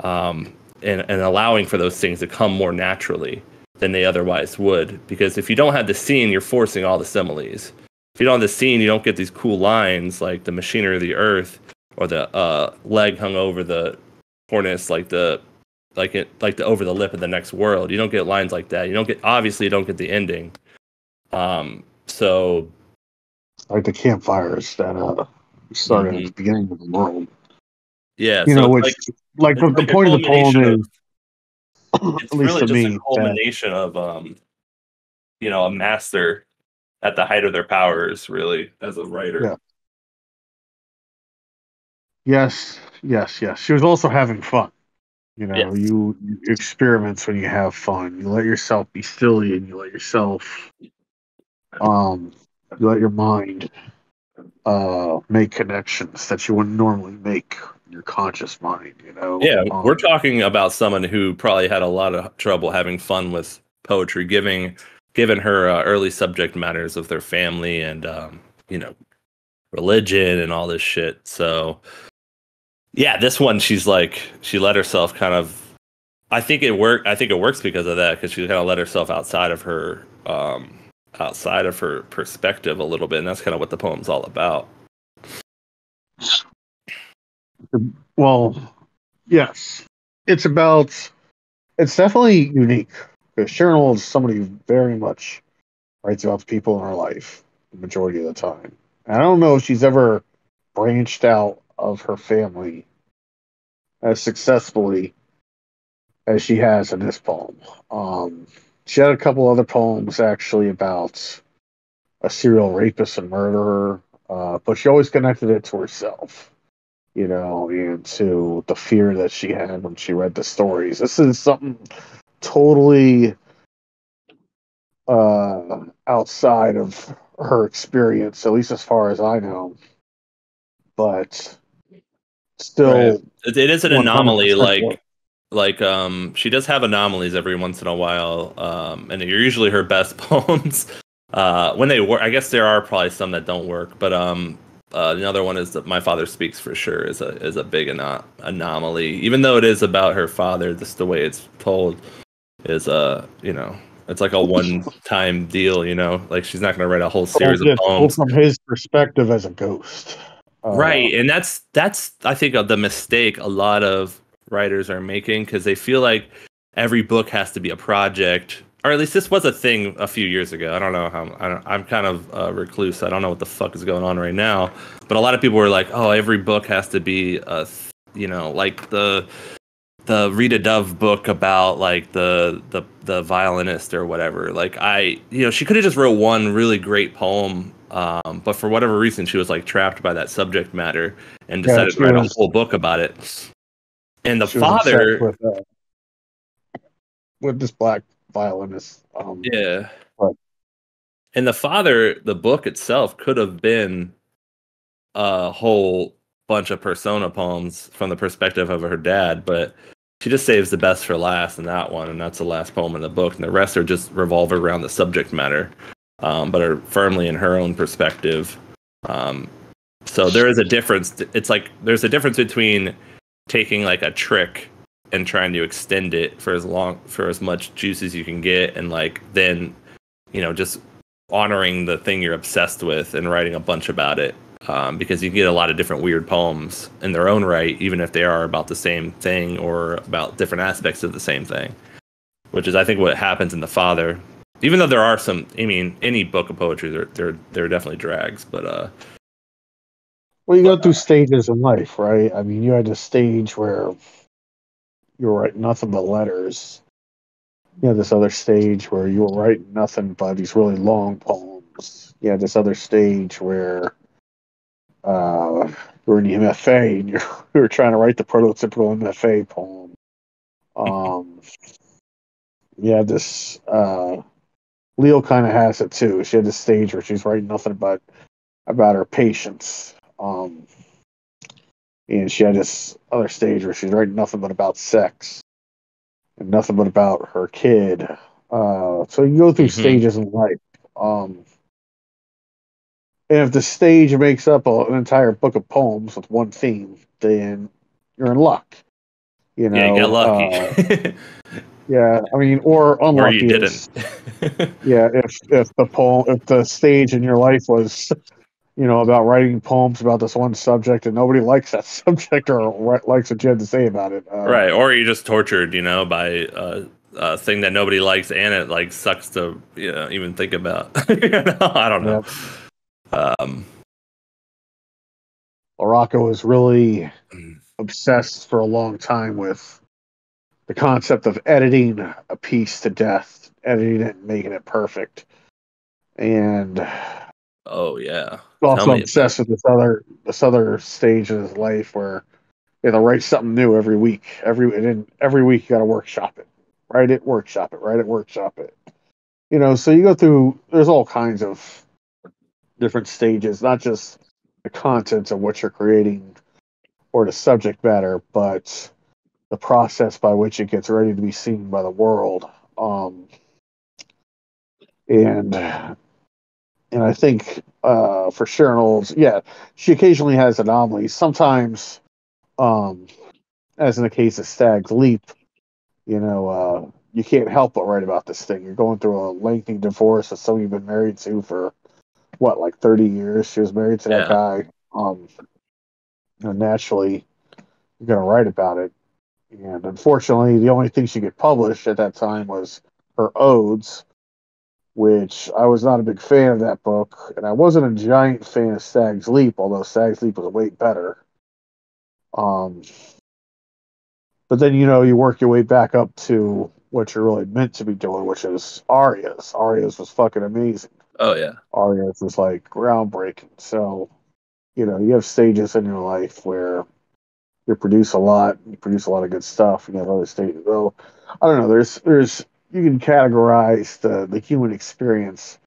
um, and and allowing for those things to come more naturally than they otherwise would. Because if you don't have the scene, you're forcing all the similes. If you don't have the scene, you don't get these cool lines like the machinery of the earth or the uh, leg hung over the cornice, like the like it like the over the lip of the next world. You don't get lines like that. You don't get obviously you don't get the ending. Um so like the campfires that uh started mm-hmm. at the beginning of the world. Yeah, you so know, which like, like the, the point of the poem is it's really just me, a culmination that, of um you know a master at the height of their powers, really, as a writer. Yeah. Yes, yes, yes. She was also having fun. You know, Yes. you, you experiments when you have fun. You let yourself be silly, and you let yourself, um, you let your mind, uh, make connections that you wouldn't normally make in your conscious mind. You know. Yeah, Um, we're talking about someone who probably had a lot of trouble having fun with poetry, giving given her uh, early subject matters of their family and um, you know religion and all this shit. So yeah, this one she's like she let herself kind of. I think it worked. I think it works because of that because she kind of let herself outside of her um, outside of her perspective a little bit, and that's kind of what the poem's all about. Well, yes, it's about. It's definitely unique because Sharon Olds is somebody who very much writes about the people in her life the majority of the time. And I don't know if she's ever branched out of her family as successfully as she has in this poem. Um, she had a couple other poems actually about a serial rapist and murderer, uh, but she always connected it to herself you know, and to the fear that she had when she read the stories. This is something totally uh, outside of her experience, at least as far as I know. But still, Right. It, it is an anomaly, like work. like um she does have anomalies every once in a while um and they're usually her best [LAUGHS] poems uh when they work i guess there are probably some that don't work but um uh, another one is that my father speaks for sure is a is a big ano- anomaly even though it is about her father just the way it's told is uh you know it's like a one time deal you know like she's not going to write a whole series of just poems from his perspective as a ghost. Uh, right and that's that's i think of the mistake a lot of writers are making because they feel like every book has to be a project or at least this was a thing a few years ago i don't know how I don't, i'm kind of a recluse i don't know what the fuck is going on right now but a lot of people were like oh every book has to be a you know like the the Rita Dove book about like the the the violinist or whatever. Like I, you know, she could have just wrote one really great poem, um, but for whatever reason, she was like trapped by that subject matter and decided she to write was- a whole book about it. And the she was obsessed father, with, uh, with this black violinist. Um, yeah, Right. and the father, the book itself could have been a whole bunch of persona poems from the perspective of her dad, but she just saves the best for last in that one, and that's the last poem in the book, and the rest are just revolve around the subject matter, um, but are firmly in her own perspective. Um, so there is a difference. It's like there's a difference between taking like a trick and trying to extend it for as long for as much juice as you can get, and like then you know just honoring the thing you're obsessed with and writing a bunch about it um, because you get a lot of different weird poems in their own right, even if they are about the same thing or about different aspects of the same thing. Which is, I think, what happens in the Father. Even though there are some, I mean, any book of poetry, there, there, there are definitely drags, but uh, Well, you go through stages in life, right? I mean, you had a stage where you were writing nothing but letters. You had this other stage where you were writing nothing but these really long poems. You had this other stage where uh, you were in the MFA and you're, [LAUGHS] you were trying to write the prototypical MFA poem. [LAUGHS] Um, you had this. Uh, Leo kind of has it too. She had this stage where she's writing nothing but about her patients. Um, and she had this other stage where she's writing nothing but about sex and nothing but about her kid. Uh, so you go through Mhm. stages in life. Um, and if the stage makes up a, an entire book of poems with one theme, then you're in luck. You know, yeah, you get uh, lucky. [LAUGHS] yeah, I mean, or or unlucky. you didn't. [LAUGHS] yeah, if if the poem, if the stage in your life was, you know, about writing poems about this one subject and nobody likes that [LAUGHS] subject or ri- likes what you had to say about it, uh, right or you're just tortured you know by uh, a thing that nobody likes and it like sucks to you know even think about [LAUGHS] You know, i don't know um Morocco was really Mm. obsessed for a long time with the concept of editing a piece to death, editing it and making it perfect. and Oh yeah. also obsessed with this other this other stage of his life where you know write something new every week. Every and then every week you got to workshop it, write it, workshop it, write it, workshop it. You know, so you go through. There's all kinds of different stages, not just the content of what you're creating or the subject matter, but the process by which it gets ready to be seen by the world. Um, and and I think uh, for Sharon Olds, yeah, she occasionally has anomalies. Sometimes, um, as in the case of Stag's Leap, you know, uh, you can't help but write about this thing. You're going through a lengthy divorce with someone you've been married to for what, like 30 years. She was married to that guy. Um, you know, naturally, you're going to write about it. And unfortunately, the only thing she could publish at that time was her odes, which I was not a big fan of that book. And I wasn't a giant fan of Stag's Leap, although Stag's Leap was way better. Um, but then, you know, you work your way back up to what you're really meant to be doing, which is Arias. Arias was fucking amazing. Oh yeah. Arias was like groundbreaking. So, you know, you have stages in your life where you produce a lot, you produce a lot of good stuff, and you have other stages. Though, I don't know. There's, there's, you can categorize the the human experience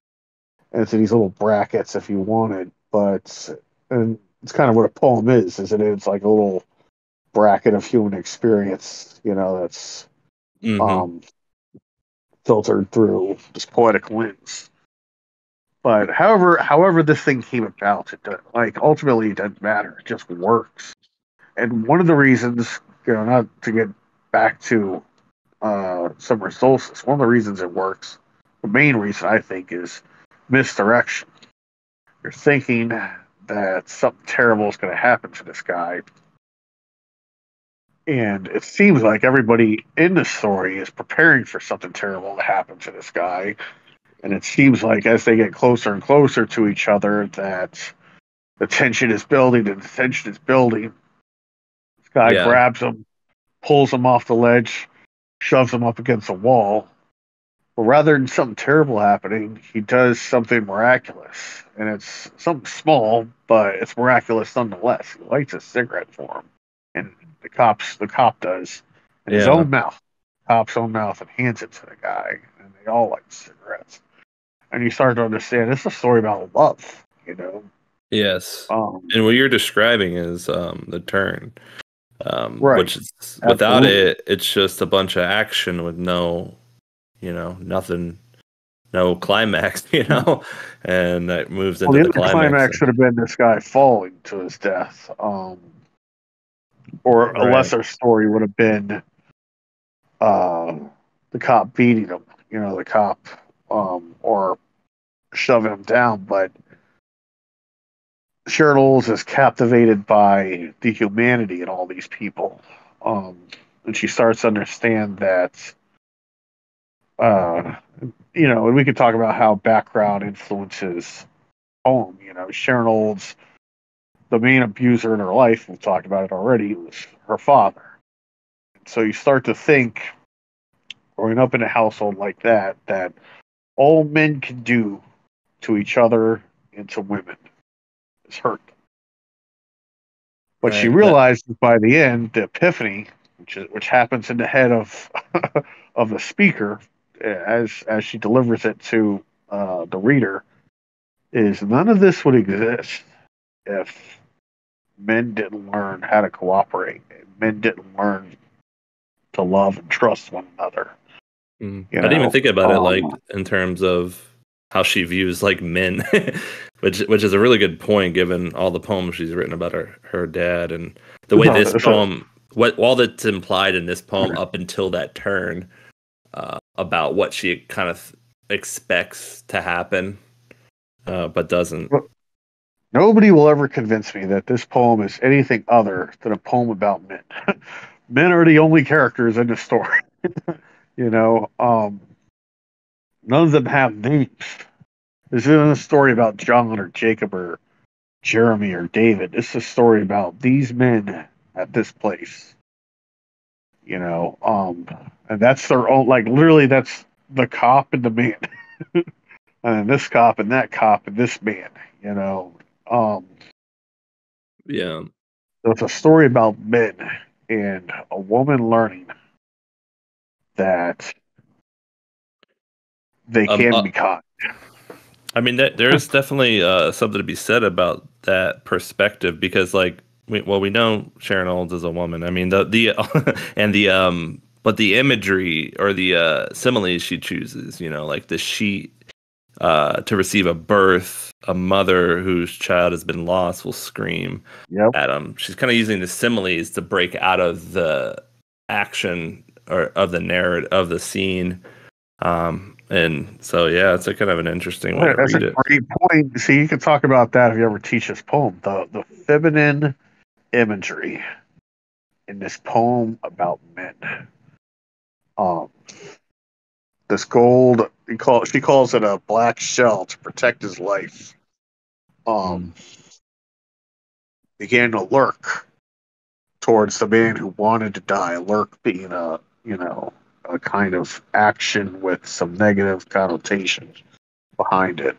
into these little brackets if you wanted, but and it's kind of what a poem is, isn't it? It's like a little bracket of human experience, you know, that's Mhm. um, filtered through this poetic lens. But however, however this thing came about, it does, like ultimately it doesn't matter. It just works. And one of the reasons, you know, not to get back to uh, summer solstice, one of the reasons it works, the main reason I think is misdirection. You're thinking that something terrible is going to happen to this guy, and it seems like everybody in the story is preparing for something terrible to happen to this guy. And it seems like as they get closer and closer to each other, that the tension is building and the tension is building. Guy Yeah. grabs him, pulls him off the ledge, shoves him up against a wall. But rather than something terrible happening, he does something miraculous. And it's something small, but it's miraculous nonetheless. He lights a cigarette for him. And the cops the cop does in his own mouth. Cop's own mouth and hands it to the guy. And they all light cigarettes. And you start to understand this is a story about love, you know. Yes. Um And what you're describing is um, the turn, um, Right. which is without it, it's just a bunch of action with no, you know, nothing, no climax, [LAUGHS] you know, and that moves into the the climax. climax should have been this guy falling to his death. Um or a lesser story would have been uh, the cop beating him, you know, the cop um, or shoving him down. But Sharon Olds is captivated by the humanity in all these people. Um, and she starts to understand that, uh, you know, and we could talk about how background influences home. You know, Sharon Olds, the main abuser in her life, we've talked about it already, was her father. So you start to think, growing up in a household like that, that all men can do to each other and to women hurt. But she Right. realizes by the end, the epiphany, which is, which happens in the head of [LAUGHS] of the speaker, as as she delivers it to uh, the reader, is none of this would exist if men didn't learn how to cooperate. Men didn't learn to love and trust one another. Mm. you I didn't know, even think about it um, like in terms of how she views like men, [LAUGHS] which which is a really good point given all the poems she's written about her her dad and the way No, this poem what all that's implied in this poem up until that turn uh, about what she kind of expects to happen, uh, but doesn't. Nobody will ever convince me that this poem is anything other than a poem about men. [LAUGHS] men are the only characters in the story. [LAUGHS] you know, um, none of them have names. This isn't a story about John or Jacob or Jeremy or David. This is a story about these men at this place. You know, um, and that's their own. Like literally, that's the cop and the man. [LAUGHS] and this cop and that cop and this man. You know, um, Yeah. So it's a story about men and a woman learning that they Um, can uh, be caught. I mean, that, there's definitely uh, something to be said about that perspective because, like, we, well, we know Sharon Olds is a woman. I mean, the the [LAUGHS] and the um, but the imagery or the uh, similes she chooses, you know, like the sheet uh, to receive a birth, a mother whose child has been lost will scream Yep. at him. She's kind of using the similes to break out of the action or of the narrative of the scene. Um, and so, yeah, it's a kind of an interesting way to That's read a it. great point. See, you can talk about that if you ever teach this poem. The the feminine imagery in this poem about men. Um, this gold, he call, she calls it a black shell to protect his life. Um, began to lurk towards the man who wanted to die. Lurk being a you know a kind of action with some negative connotations behind it.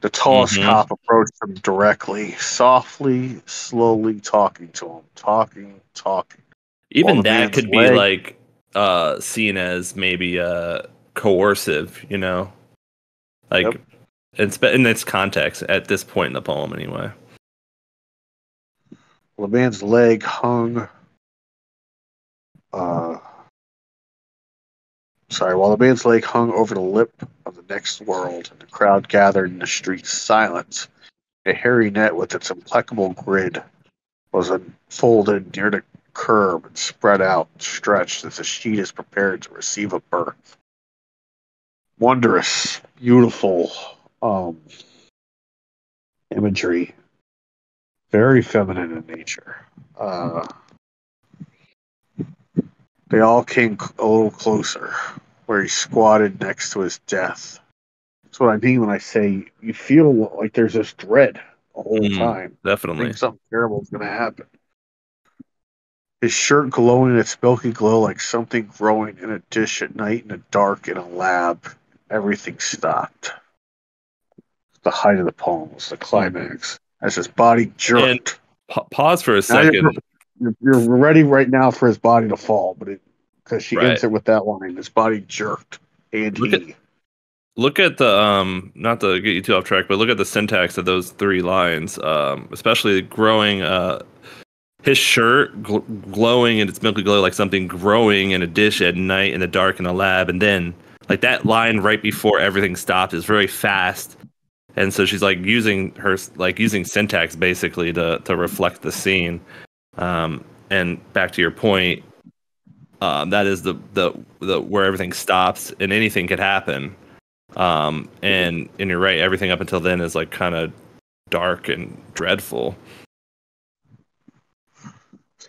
The tallest Mhm. cop approached him directly, softly, slowly talking to him, talking, talking. Even that could be like uh, seen as maybe uh, coercive, you know, like Yep. in, its context at this point in the poem, anyway. The man's leg hung. Uh, sorry, while the man's leg hung over the lip of the next world, and the crowd gathered in the streets silence. a hairy net with its implacable grid was unfolded near the curb and spread out, stretched as the sheet is prepared to receive a birth. Wondrous, beautiful um, imagery very feminine in nature. Uh, they all came a little closer, where he squatted next to his death. That's what I mean when I say you feel like there's this dread the whole Mm. time. Definitely. something terrible is going to happen. His shirt glowing its milky glow like something growing in a dish at night in the dark in a lab. Everything stopped. The height of the poem was the climax. As his body jerked. Pa- pause for a second. You're, you're ready right now for his body to fall, but it because she Right. ends it with that line, his body jerked, and Look he. look at the um not to get you too off track but look at the syntax of those three lines um especially growing uh his shirt gl- glowing in its milky glow like something growing in a dish at night in the dark in a lab and then like that line right before everything stops is very fast and so she's like using her like using syntax basically to to reflect the scene um and back to your point um that is the the the where everything stops and anything could happen um and and you're right everything up until then is like kind of dark and dreadful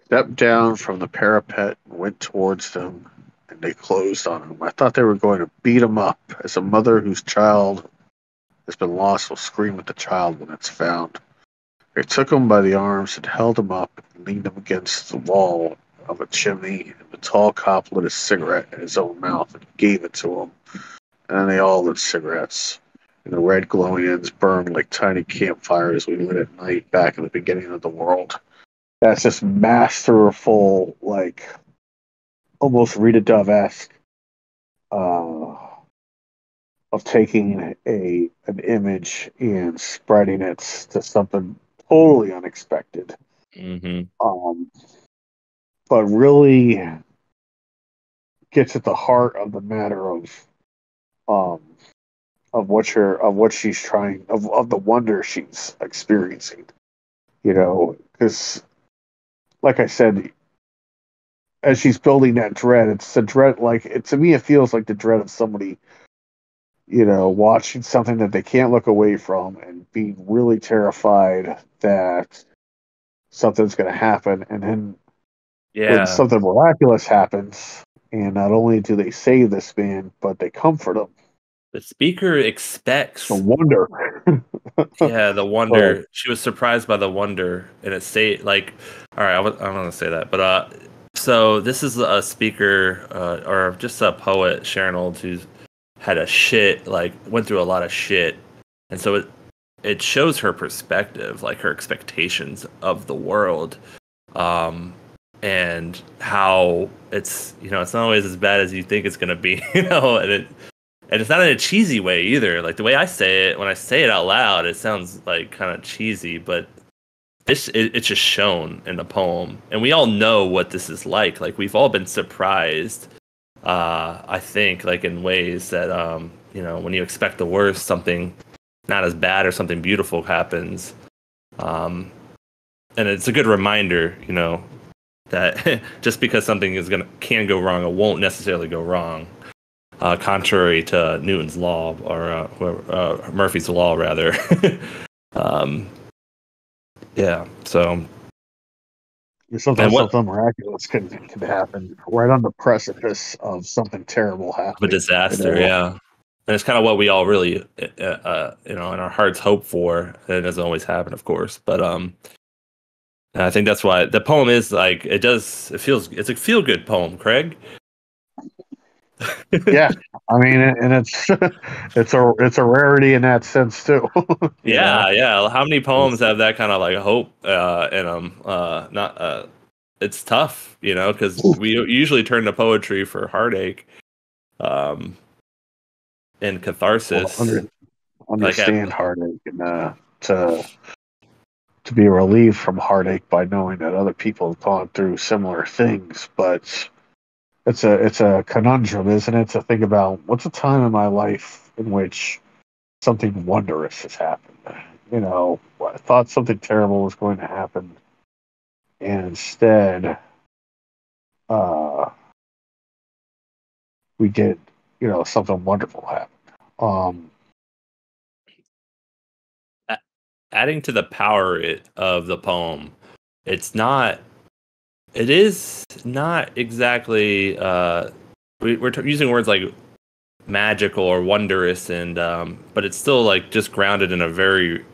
stepped down from the parapet and went towards them, and they closed on him. I thought they were going to beat him up, as a mother whose child has been lost will scream at the child when it's found. They took him by the arms and held him up and leaned him against the wall of a chimney, and the tall cop lit a cigarette in his own mouth and gave it to him. And they all lit cigarettes. And the red glowing ends burned like tiny campfires we lit at night back in the beginning of the world that's just masterful, like almost Rita Dove esque, uh, of taking a an image and spreading it to something totally unexpected. mm-hmm. Um, but really gets at the heart of the matter of um of what you're of what she's trying of of the wonder she's experiencing. You know, because like I said, as she's building that dread, it's the dread like it to me it feels like the dread of somebody, you know, watching something that they can't look away from and being really terrified that something's gonna happen and then yeah when something miraculous happens and not only do they save this man, but they comfort him. the speaker expects The wonder. [LAUGHS] yeah the wonder she was surprised by the wonder and it say like all right i w- I don't want to say that but uh so this is a speaker uh, or just a poet sharon olds who's had a shit like went through a lot of shit, and so it it shows her perspective, like her expectations of the world, um, and how it's you know it's not always as bad as you think it's gonna be, [LAUGHS] you know, and it and it's not in a cheesy way either. Like the way I say it, when I say it out loud, it sounds like kind of cheesy, but this it, it's just shown in the poem, and we all know what this is like. Like we've all been surprised. Uh, I think like in ways that um, you know when you expect the worst, something not as bad or something beautiful happens. Um, and it's a good reminder, you know, that [LAUGHS] just because something is gonna can go wrong, it won't necessarily go wrong. Uh, contrary to Newton's law or uh, uh, Murphy's law, rather. [LAUGHS] um, yeah. So something what, something miraculous could could happen right on the precipice of something terrible happening. A disaster, you know? yeah. And it's kind of what we all really, uh, uh, you know, in our hearts hope for. And it doesn't always happen, of course, but um, I think that's why the poem is like it does. It feels it's a feel good poem, Craig. Yeah, I mean, and it's [LAUGHS] it's a it's a rarity in that sense too. [LAUGHS] yeah, yeah. How many poems have that kind of like hope uh, in them? Uh, not uh, it's tough, you know, because we usually turn to poetry for heartache, um, and catharsis. Well, under, understand like, heartache and uh, to to be relieved from heartache by knowing that other people have gone through similar things, but it's a it's a conundrum, isn't it? To think about what's a time in my life in which something wondrous has happened. You know, I thought something terrible was going to happen, and instead, uh, we get you know something wonderful happened. Um, adding to the power of the poem, it's not it is not exactly. Uh, we, are t- using words like magical or wondrous, and um, but it's still like just grounded in a very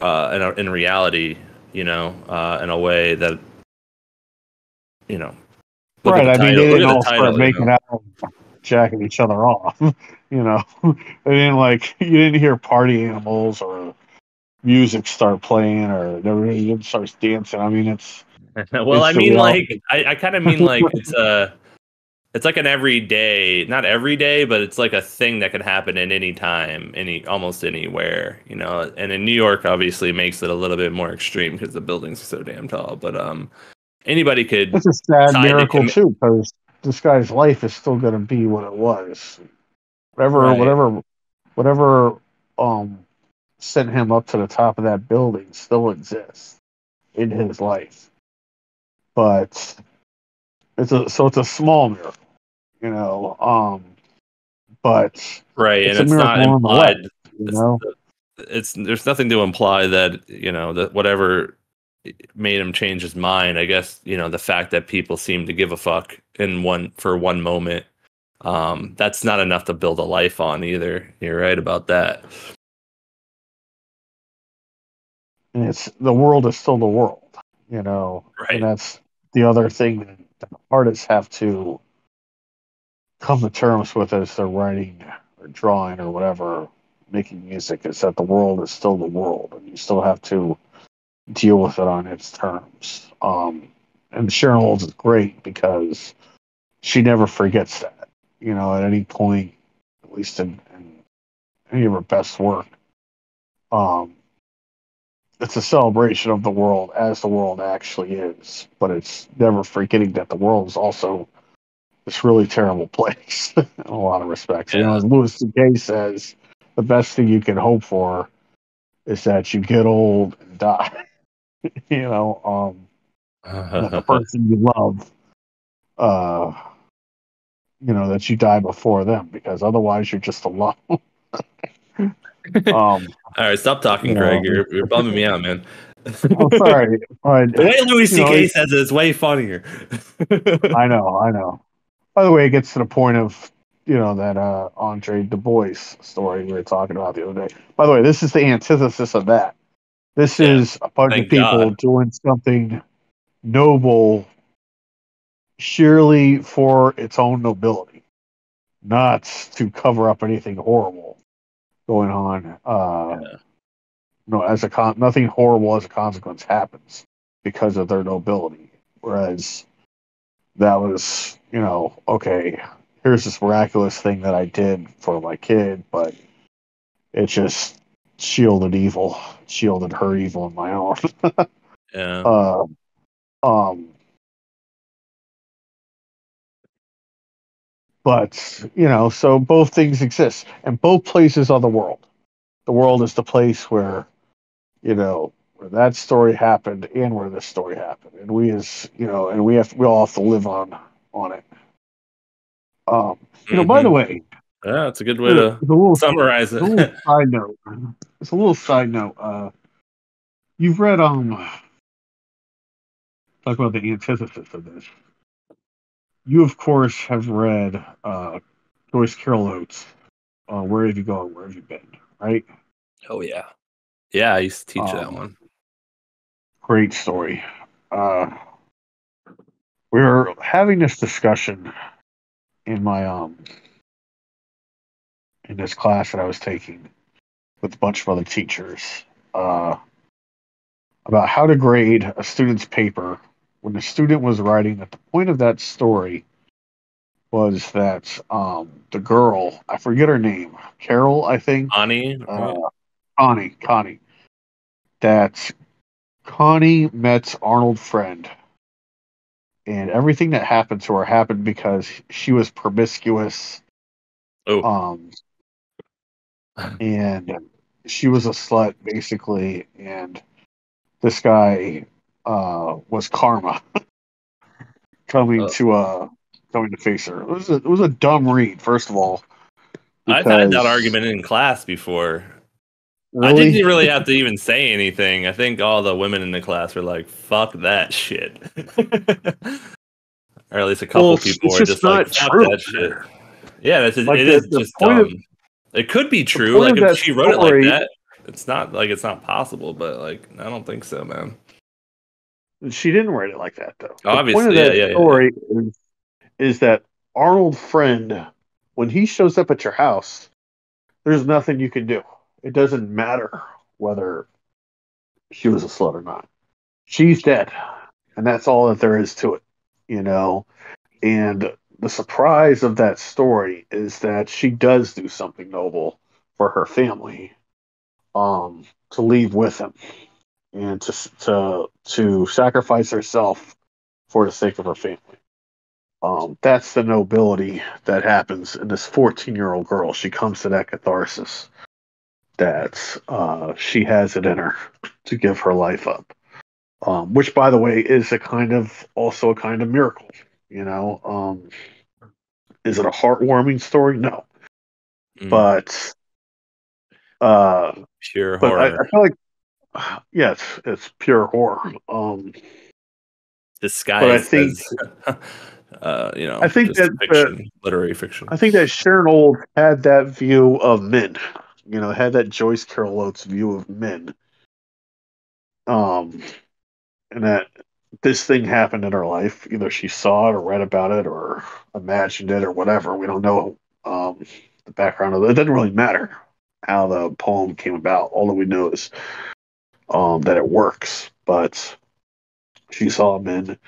uh, in, a, in reality. You know, uh, in a way that you know. Right. I mean, they didn't all title, start making you know? out, jacking each other off. [LAUGHS] you know, they didn't like [LAUGHS] you didn't hear party animals or music start playing or everybody starts dancing. I mean, it's [LAUGHS] well, I mean, like, I, I kind of mean like it's a, it's like an everyday, not every day, but it's like a thing that can happen at any time, any almost anywhere, you know. And in New York, obviously, makes it a little bit more extreme because the buildings are so damn tall. But um, anybody could. It's a sad miracle to too, because this guy's life is still going to be what it was. Whatever, right. whatever, whatever, um, sent him up to the top of that building still exists in his life but it's a so it's a small miracle, you know. Um, but right, it's and it's not implied. Way, you know, it's, it's there's nothing to imply that you know that whatever made him change his mind. I guess you know the fact that people seem to give a fuck in one for one moment. Um, that's not enough to build a life on either. You're right about that. And it's the world is still the world, you know, right. and that's the other thing that artists have to come to terms with as they're writing or drawing or whatever, making music, is that the world is still the world, and you still have to deal with it on its terms. Um, and Sharon Olds is great because she never forgets that. You know, at any point, at least in, in any of her best work, um, it's a celebration of the world as the world actually is, but it's never forgetting that the world is also this really terrible [LAUGHS] place in a lot of respects. Yeah. You know, as Louis C.K. says, the best thing you can hope for is that you get old and die. [LAUGHS] you know, um, that the [LAUGHS] person you love, uh, you know, that you die before them, because otherwise you're just alone. [LAUGHS] um, All right, stop talking, Craig. You're, you're bumming me out, man. [LAUGHS] I'm sorry. But, the way Louis C.K. says it is way funnier. I [LAUGHS] know, I know. By the way, it gets to the point of you know that uh, Andre Dubus story we were talking about the other day. By the way, this is the antithesis of that. This yeah, is a bunch of people God. doing something noble, sheerly for its own nobility. not to cover up anything horrible going on. Uh, Yeah. No, as a con, nothing horrible as a consequence happens because of their nobility. Whereas that was, you know, okay, here's this miraculous thing that I did for my kid, but it just shielded evil, shielded her evil and my own. [LAUGHS] Yeah. uh, um, but you know, so both things exist, and both places are the world. The world is the place where, you know, where that story happened and where this story happened, and we as you know, and we have we all have to live on on it. Um, you know, by the Mhm. way, yeah, it's a good way to little summarize It's a little it. [LAUGHS] side note. It's a little side note. Uh, you've read um, talk about the antithesis of this. You of course have read uh, Joyce Carol Oates. Uh, where have you gone? Where have you been? Right. oh yeah. Yeah, I used to teach that Um, one. Great story. Uh, we were having this discussion in my um in this class that I was taking with a bunch of other teachers uh, about how to grade a student's paper when the student was writing that the point of that story was that um, the girl I forget her name Carol I think? Connie. uh, Connie Connie. That Connie met Arnold Friend. And everything that happened to her happened because she was promiscuous. Oh, um and she was a slut basically. And this guy uh was karma [LAUGHS] coming Oh. to uh coming to face her it was a, it was a dumb read first of all I've had that argument in class before. I didn't really have to even say anything. I think all the women in the class were like, "Fuck that shit," [LAUGHS] or at least a couple Well, people were just just like, "Fuck true. that shit." Yeah, that's just, Like, it the- is the just point of- dumb. it could be true. Like if she wrote it like that, it's not like it's not possible. But like, I don't think so, man. She didn't write it like that though. Obviously, the point of yeah, that yeah, yeah. story is, is that arnold friend when he shows up at your house there's nothing you can do. It doesn't matter whether she was a slut or not. She's dead and that's all that there is to it you know? And the surprise of that story is that she does do something noble for her family um to leave with him and to to to sacrifice herself for the sake of her family. Um that's the nobility that happens in this 14 year old girl. She comes to that catharsis that uh she has it in her to give her life up. Um, which by the way is a kind of also a kind of miracle you know? Um, is it a heartwarming story? No. Mm, but uh, pure but I, I feel like yeah it's, it's pure horror um, disguised think- as, [LAUGHS] uh, you know, I think that, uh, literary fiction. I think that Sharon Olds had that view of men you know had that Joyce Carol Oates view of men um, and that this thing happened in her life either she saw it or read about it or imagined it or whatever we don't know um, the background of it. It doesn't really matter how the poem came about. All that we know is um, that it works. But she saw men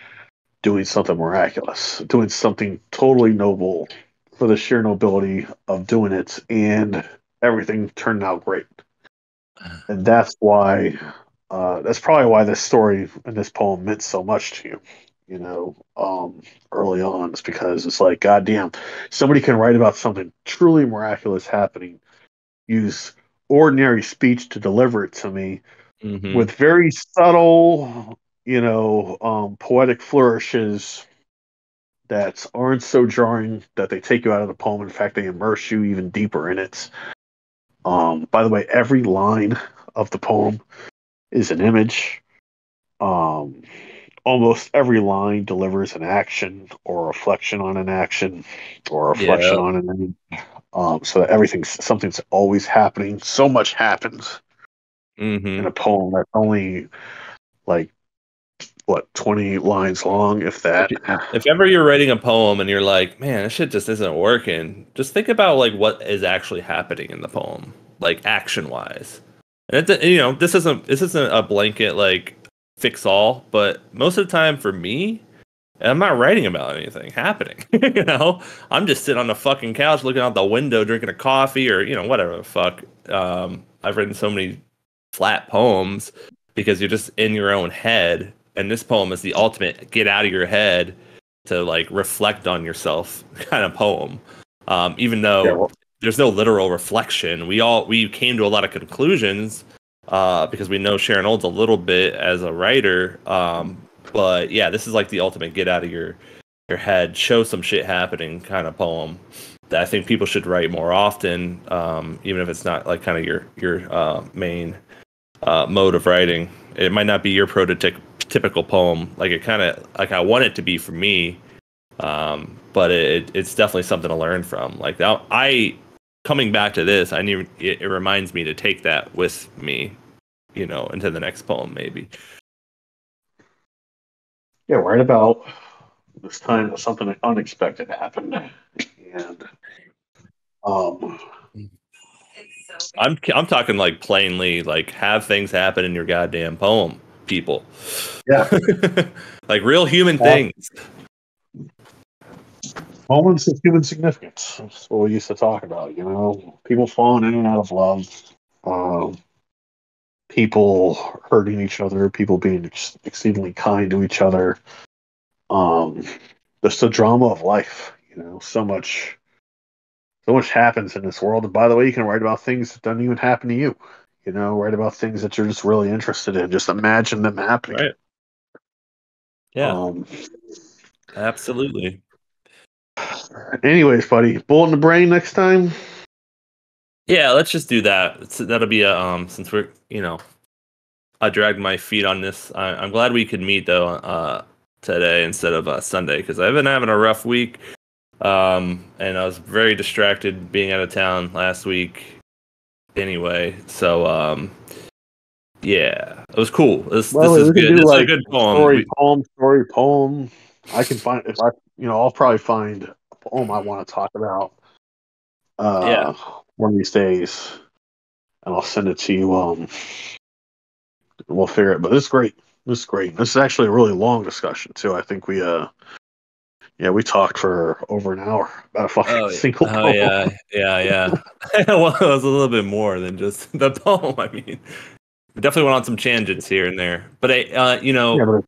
doing something miraculous, doing something totally noble for the sheer nobility of doing it, and everything turned out great. And that's why, uh, that's probably why this story and this poem meant so much to you. You know, um, early on, it's because it's like, goddamn, somebody can write about something truly miraculous happening, use ordinary speech to deliver it to me Mhm. with very subtle, you know, um, poetic flourishes that aren't so jarring that they take you out of the poem. In fact, they immerse you even deeper in it. Um, by the way, every line of the poem is an image. Um, almost every line delivers an action or a reflection on an action or a reflection Yeah. on an image. Um, so that everything's something's always happening. So much happens Mhm. in a poem that's only like what twenty lines long, if that. If ever you're writing a poem and you're like, man, this shit just isn't working, just think about like what is actually happening in the poem, like action wise. And it, you know, this isn't this isn't a blanket like fix all, but most of the time for me, I'm not writing about anything happening. [LAUGHS] you know, I'm just sitting on the fucking couch looking out the window, drinking a coffee, or you know, whatever the fuck. Um, I've written so many flat poems because you're just in your own head, and this poem is the ultimate get out of your head to like reflect on yourself [LAUGHS] kind of poem. Um, even though yeah, well, there's no literal reflection, we all we came to a lot of conclusions uh, because we know Sharon Olds a little bit as a writer. Um, but yeah, this is like the ultimate get out of your your head, show some shit happening kind of poem that I think people should write more often, um, even if it's not like kind of your your uh, main uh, mode of writing. It might not be your prototypical poem, like it kind of like I want it to be for me, um, but it, it's definitely something to learn from. Like I coming back to this, I need it, it reminds me to take that with me, you know, into the next poem maybe. Yeah, right about this time something unexpected happened, and um, I'm I'm talking like plainly, like have things happen in your goddamn poem, people. Yeah, [LAUGHS] like real human things. Moments of human significance. That's what we used to talk about. You know, people falling in and out of love. Um, people hurting each other, people being ex- exceedingly kind to each other. Um, just the drama of life, you know, so much, so much happens in this world. And by the way, you can write about things that don't even happen to you. You know, write about things that you're just really interested in. Just imagine them happening. Right. Yeah. Um, Absolutely. Anyways, buddy, bullet in the brain next time. Yeah, let's just do that. It's, that'll be a um since we're you know, I dragged my feet on this. I, am glad we could meet though uh today instead of uh, Sunday because I've been having a rough week. Um, and I was very distracted being out of town last week. Anyway, so um, yeah, it was cool. This, well, this is good. It's like a good poem. Story, poem, story, poem. I can find if I, you know, I'll probably find a poem I want to talk about. Uh, yeah one of these days, and I'll send it to you. Um, we'll figure it. But this is great. This is great. This is actually a really long discussion too. I think we uh, yeah, we talked for over an hour about a fucking oh, single oh, poem. yeah, yeah, yeah. [LAUGHS] well, it was a little bit more than just [LAUGHS] the poem. I mean, we definitely went on some tangents here and there. But I, uh, you know, yeah,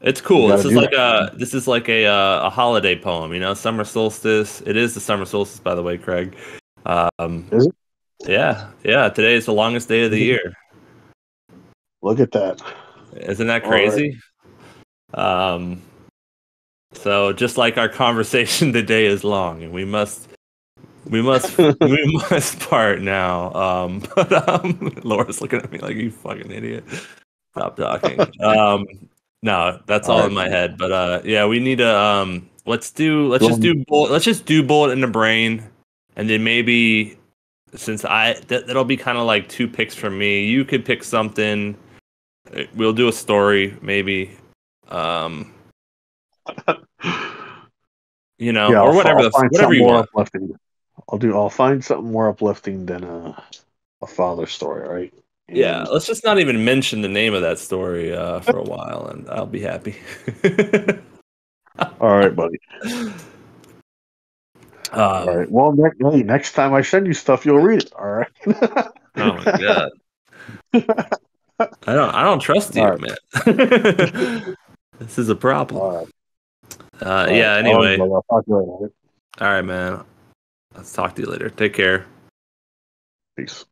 it's cool. This is like a this is like a uh, a holiday poem. You know, summer solstice. It is the summer solstice, by the way, Craig. Um, Is it? Yeah, yeah. Today is the longest day of the year. Look at that! Isn't that crazy? Right. Um, so just like our conversation [LAUGHS] today is long, and we must we must [LAUGHS] we must part now. Um, [LAUGHS] but um, Laura's looking at me like you fucking idiot. Stop talking. um, no, that's all, all right. in my head. But uh, yeah, we need to um, let's do let's just do bullet, let's just do bullet in the brain and then maybe since I that, that'll be kind of like two picks from me. You could pick something. We'll do a story maybe. Um, [LAUGHS] you know, yeah, or whatever. the, whatever you want. Uplifting. I'll do. I'll find something more uplifting than a a father story, right? And yeah, let's just not even mention the name of that story uh, for a while, and I'll be happy. All right, buddy. [LAUGHS] Um, all right. Well, next, hey, next time I send you stuff, you'll read it. All right. [LAUGHS] oh my god. I don't. I don't trust you, right. man. this is a problem. All right. Uh, yeah. Anyway. All right, man. Let's talk to you later. Take care. Peace.